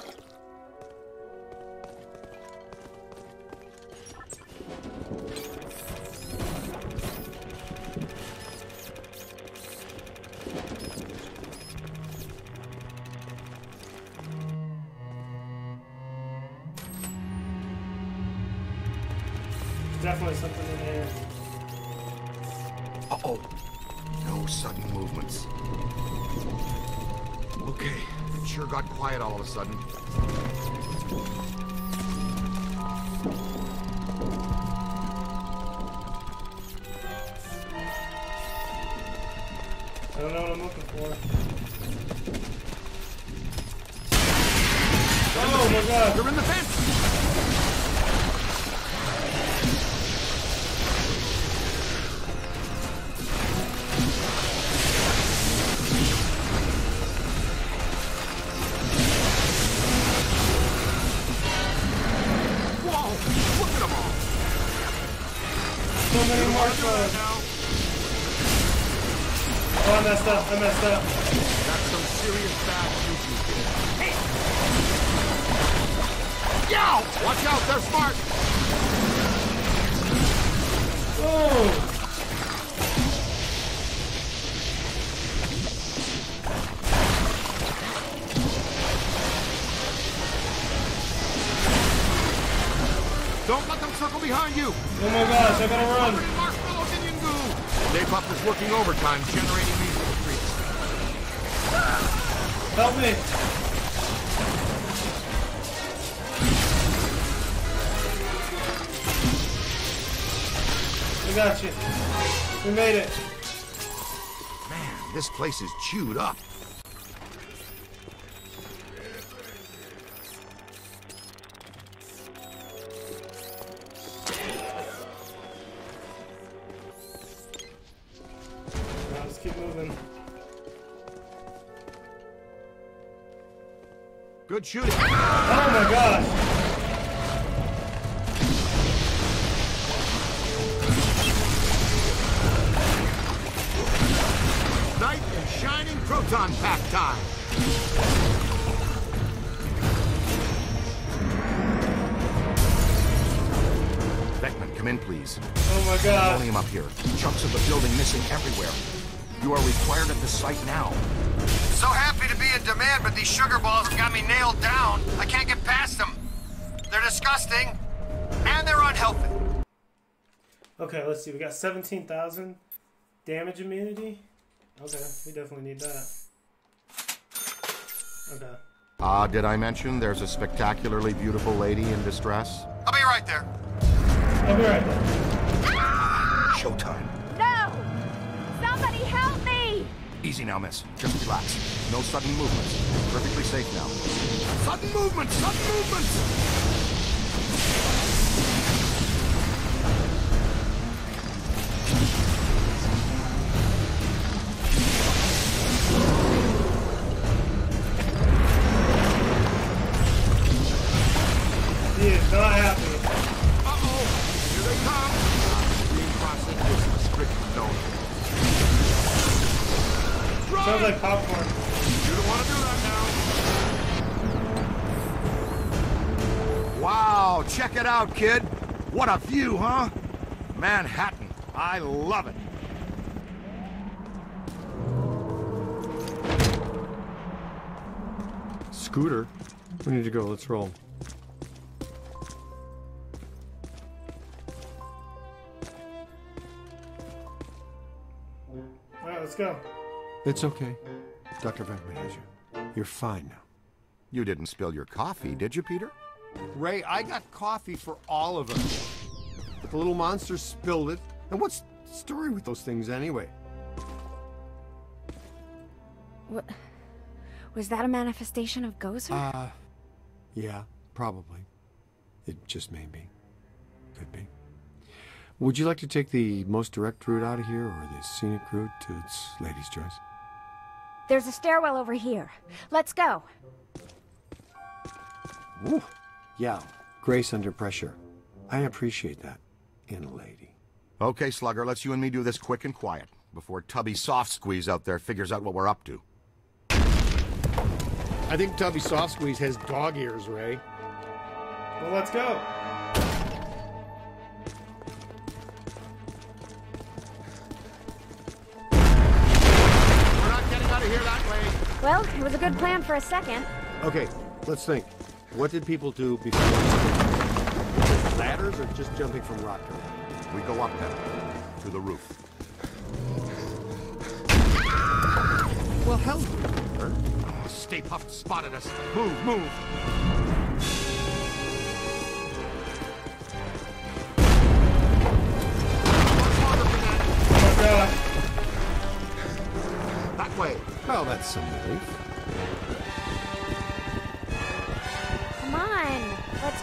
Messed up. I messed up. That's some serious bad juju, kid. Yow! Watch out, they're smart! Oh! Don't let them circle behind you! Oh my gosh, I gotta run! Marshmallow Minion goo! Stay Puft is working overtime generating these little treats. Help me! We got you. We made it. Man, this place is chewed up. Good shooting. Ah! Oh my gosh. shining proton pack time. Venkman, come in, please. Oh my god. Volume up here. Chunks of the building missing everywhere. You are required at the site now. So happy to be in demand, but these sugar balls have got me nailed down. I can't get past them. They're disgusting, and they're unhealthy. Okay, let's see. We got 17,000 damage immunity. Okay, we definitely need that. Okay. Ah, did I mention there's a spectacularly beautiful lady in distress? I'll be right there. I'll be right there. Showtime. Easy now, miss. Just relax. No sudden movements. Perfectly safe now. Sudden movements! Sudden movements! Out, kid. What a view, huh? Manhattan. I love it. Scooter. We need to go. Let's roll. Alright, let's go. It's okay. Dr. Venkman has you. You're fine now. You didn't spill your coffee, did you, Peter? Ray, I got coffee for all of us. But the little monster spilled it. And what's the story with those things anyway? What? Was that a manifestation of Gozer? Uh, yeah, probably. It just may be. Could be. Would you like to take the most direct route out of here or the scenic route to its lady's choice? There's a stairwell over here. Let's go. Woo. Yeah, grace under pressure. I appreciate that in a lady. Okay, Slugger, let's you and me do this quick and quiet before Tubby Soft Squeeze out there figures out what we're up to. I think Tubby Soft Squeeze has dog ears, Ray. Well, let's go. We're not getting out of here that way. Well, it was a good plan for a second. Okay, let's think. What did people do before? Ladders or just jumping from rock to rock? We go up then, to the roof. Well, help! The Stay Puft spotted us. Move, move. That way. Well, that's some relief.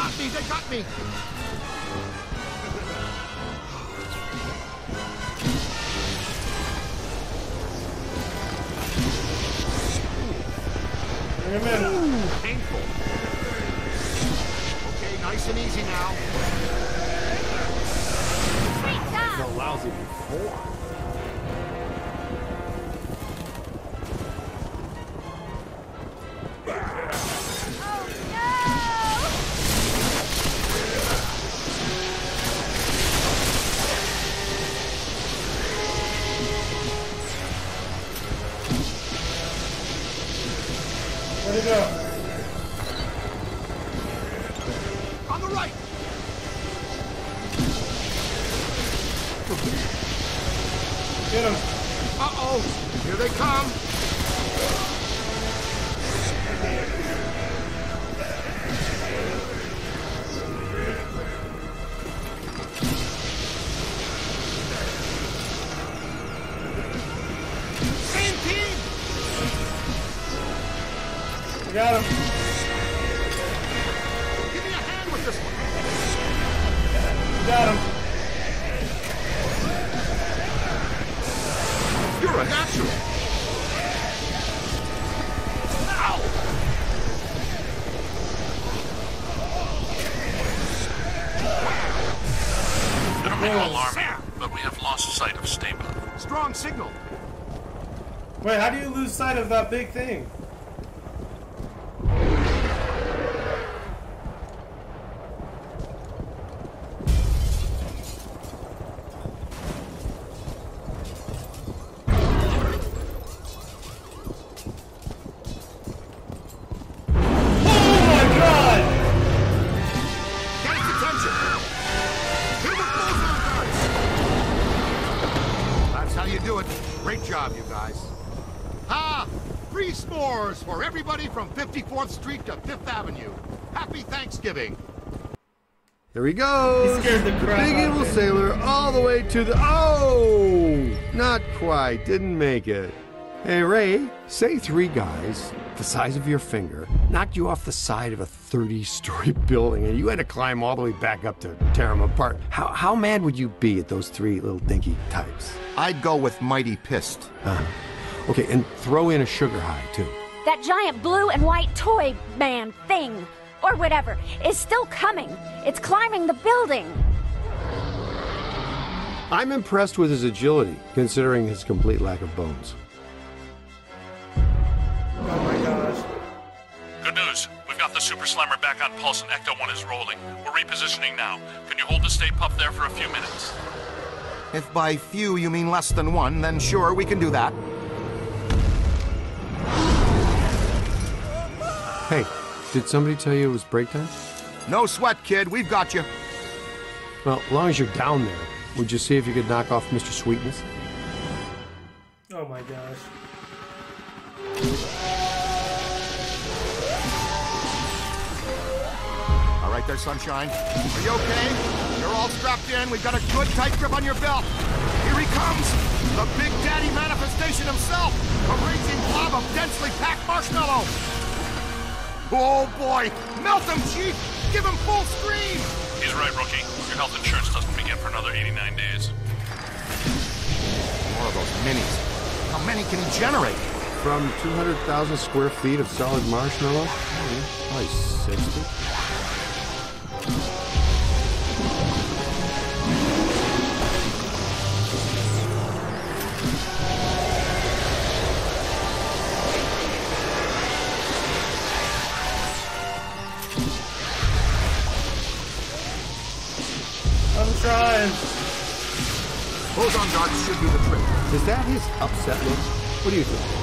got me. They got me. Bring him in. Painful. Okay, nice and easy now. Great job! So lousy before. Sight of that big thing? Thanksgiving! Here he goes. He scared the crap big out evil me. sailor all the way to the. Oh! Not quite. Didn't make it. Hey, Ray, say three guys the size of your finger knocked you off the side of a 30 story building and you had to climb all the way back up to tear them apart. How, how mad would you be at those three little dinky types? I'd go with Mighty Pissed. Uh, okay, and throw in a sugar high, too. That giant blue and white toy man thing, or whatever, is still coming. It's climbing the building. I'm impressed with his agility, considering his complete lack of bones. Oh my gosh. Good news. We've got the Super Slammer back on pulse and Ecto 1 is rolling. We're repositioning now. Can you hold the Stay Puft there for a few minutes? If by few you mean less than one, then sure, we can do that. Hey, did somebody tell you it was break time? No sweat, kid. We've got you. Well, as long as you're down there, would you see if you could knock off Mr. Sweetness? Oh my gosh. All right there, Sunshine. Are you okay? You're all strapped in. We've got a good tight grip on your belt. Here he comes. The Big Daddy manifestation himself. A raging blob of densely packed marshmallow. Oh boy. Melt him, Chief. Give him full screen. He's right, rookie. Your health insurance doesn't begin for another 89 days. More of those minis. How many can he generate? From 200,000 square feet of solid marshmallow? Probably 60. I'm trying. Boson darts should do the trick. Is that his upset look? What do you think?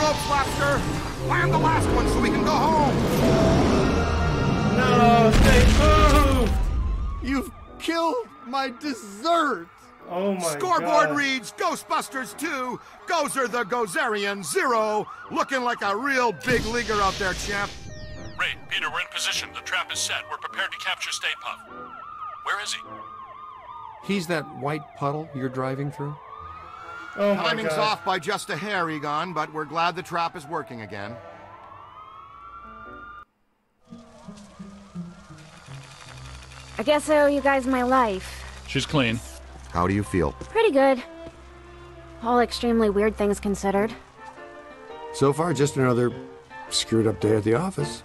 Ropes, Lobster. Land the last one so we can go home. No, stay moved. You've killed my dessert. Oh my Scoreboard God. reads Ghostbusters 2, Gozer the Gozerian 0. Looking like a real big leaguer out there, champ. Ray, Peter, we're in position. The trap is set. We're prepared to capture Stay Puft. Where is he? He's that white puddle you're driving through? Oh Timing's God. off by just a hair, Egon, but we're glad the trap is working again. I guess I owe you guys my life. She's clean. How do you feel? Pretty good. All extremely weird things considered. So far, just another screwed up day at the office.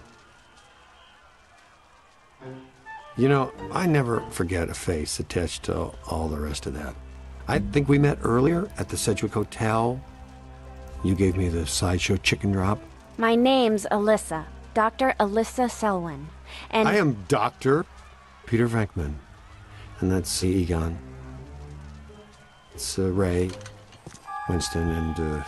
You know, I never forget a face attached to all the rest of that. I think we met earlier at the Sedgwick Hotel. You gave me the sideshow chicken drop. My name's Ilyssa. Dr. Ilyssa Selwyn. And I am Dr. Peter Venkman. And that's Egon. It's uh, Ray, Winston, and uh,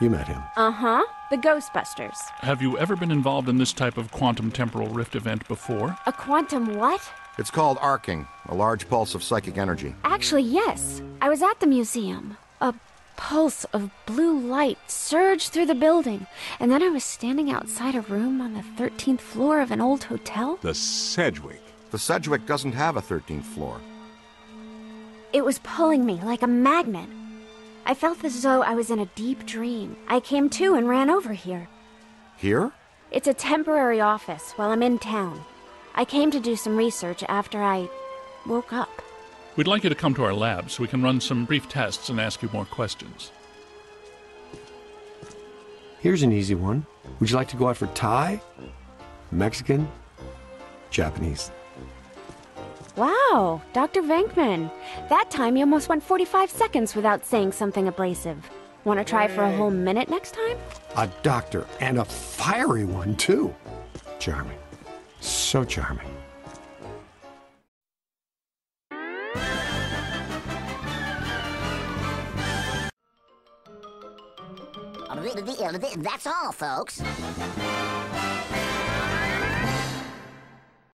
you met him. Uh-huh. The Ghostbusters. Have you ever been involved in this type of quantum temporal rift event before? A quantum what? It's called arcing, a large pulse of psychic energy. Actually, yes. I was at the museum. A pulse of blue light surged through the building, and then I was standing outside a room on the 13th floor of an old hotel. The Sedgwick. The Sedgwick doesn't have a 13th floor. It was pulling me like a magnet. I felt as though I was in a deep dream. I came to and ran over here. Here? It's a temporary office while I'm in town. I came to do some research after I woke up. We'd like you to come to our lab so we can run some brief tests and ask you more questions. Here's an easy one. Would you like to go out for Thai? Mexican? Japanese? Wow, Dr. Venkman. That time you almost went 45 seconds without saying something abrasive. Want to try for a whole minute next time? A doctor, and a fiery one, too. Charming. So charming. That's all, folks.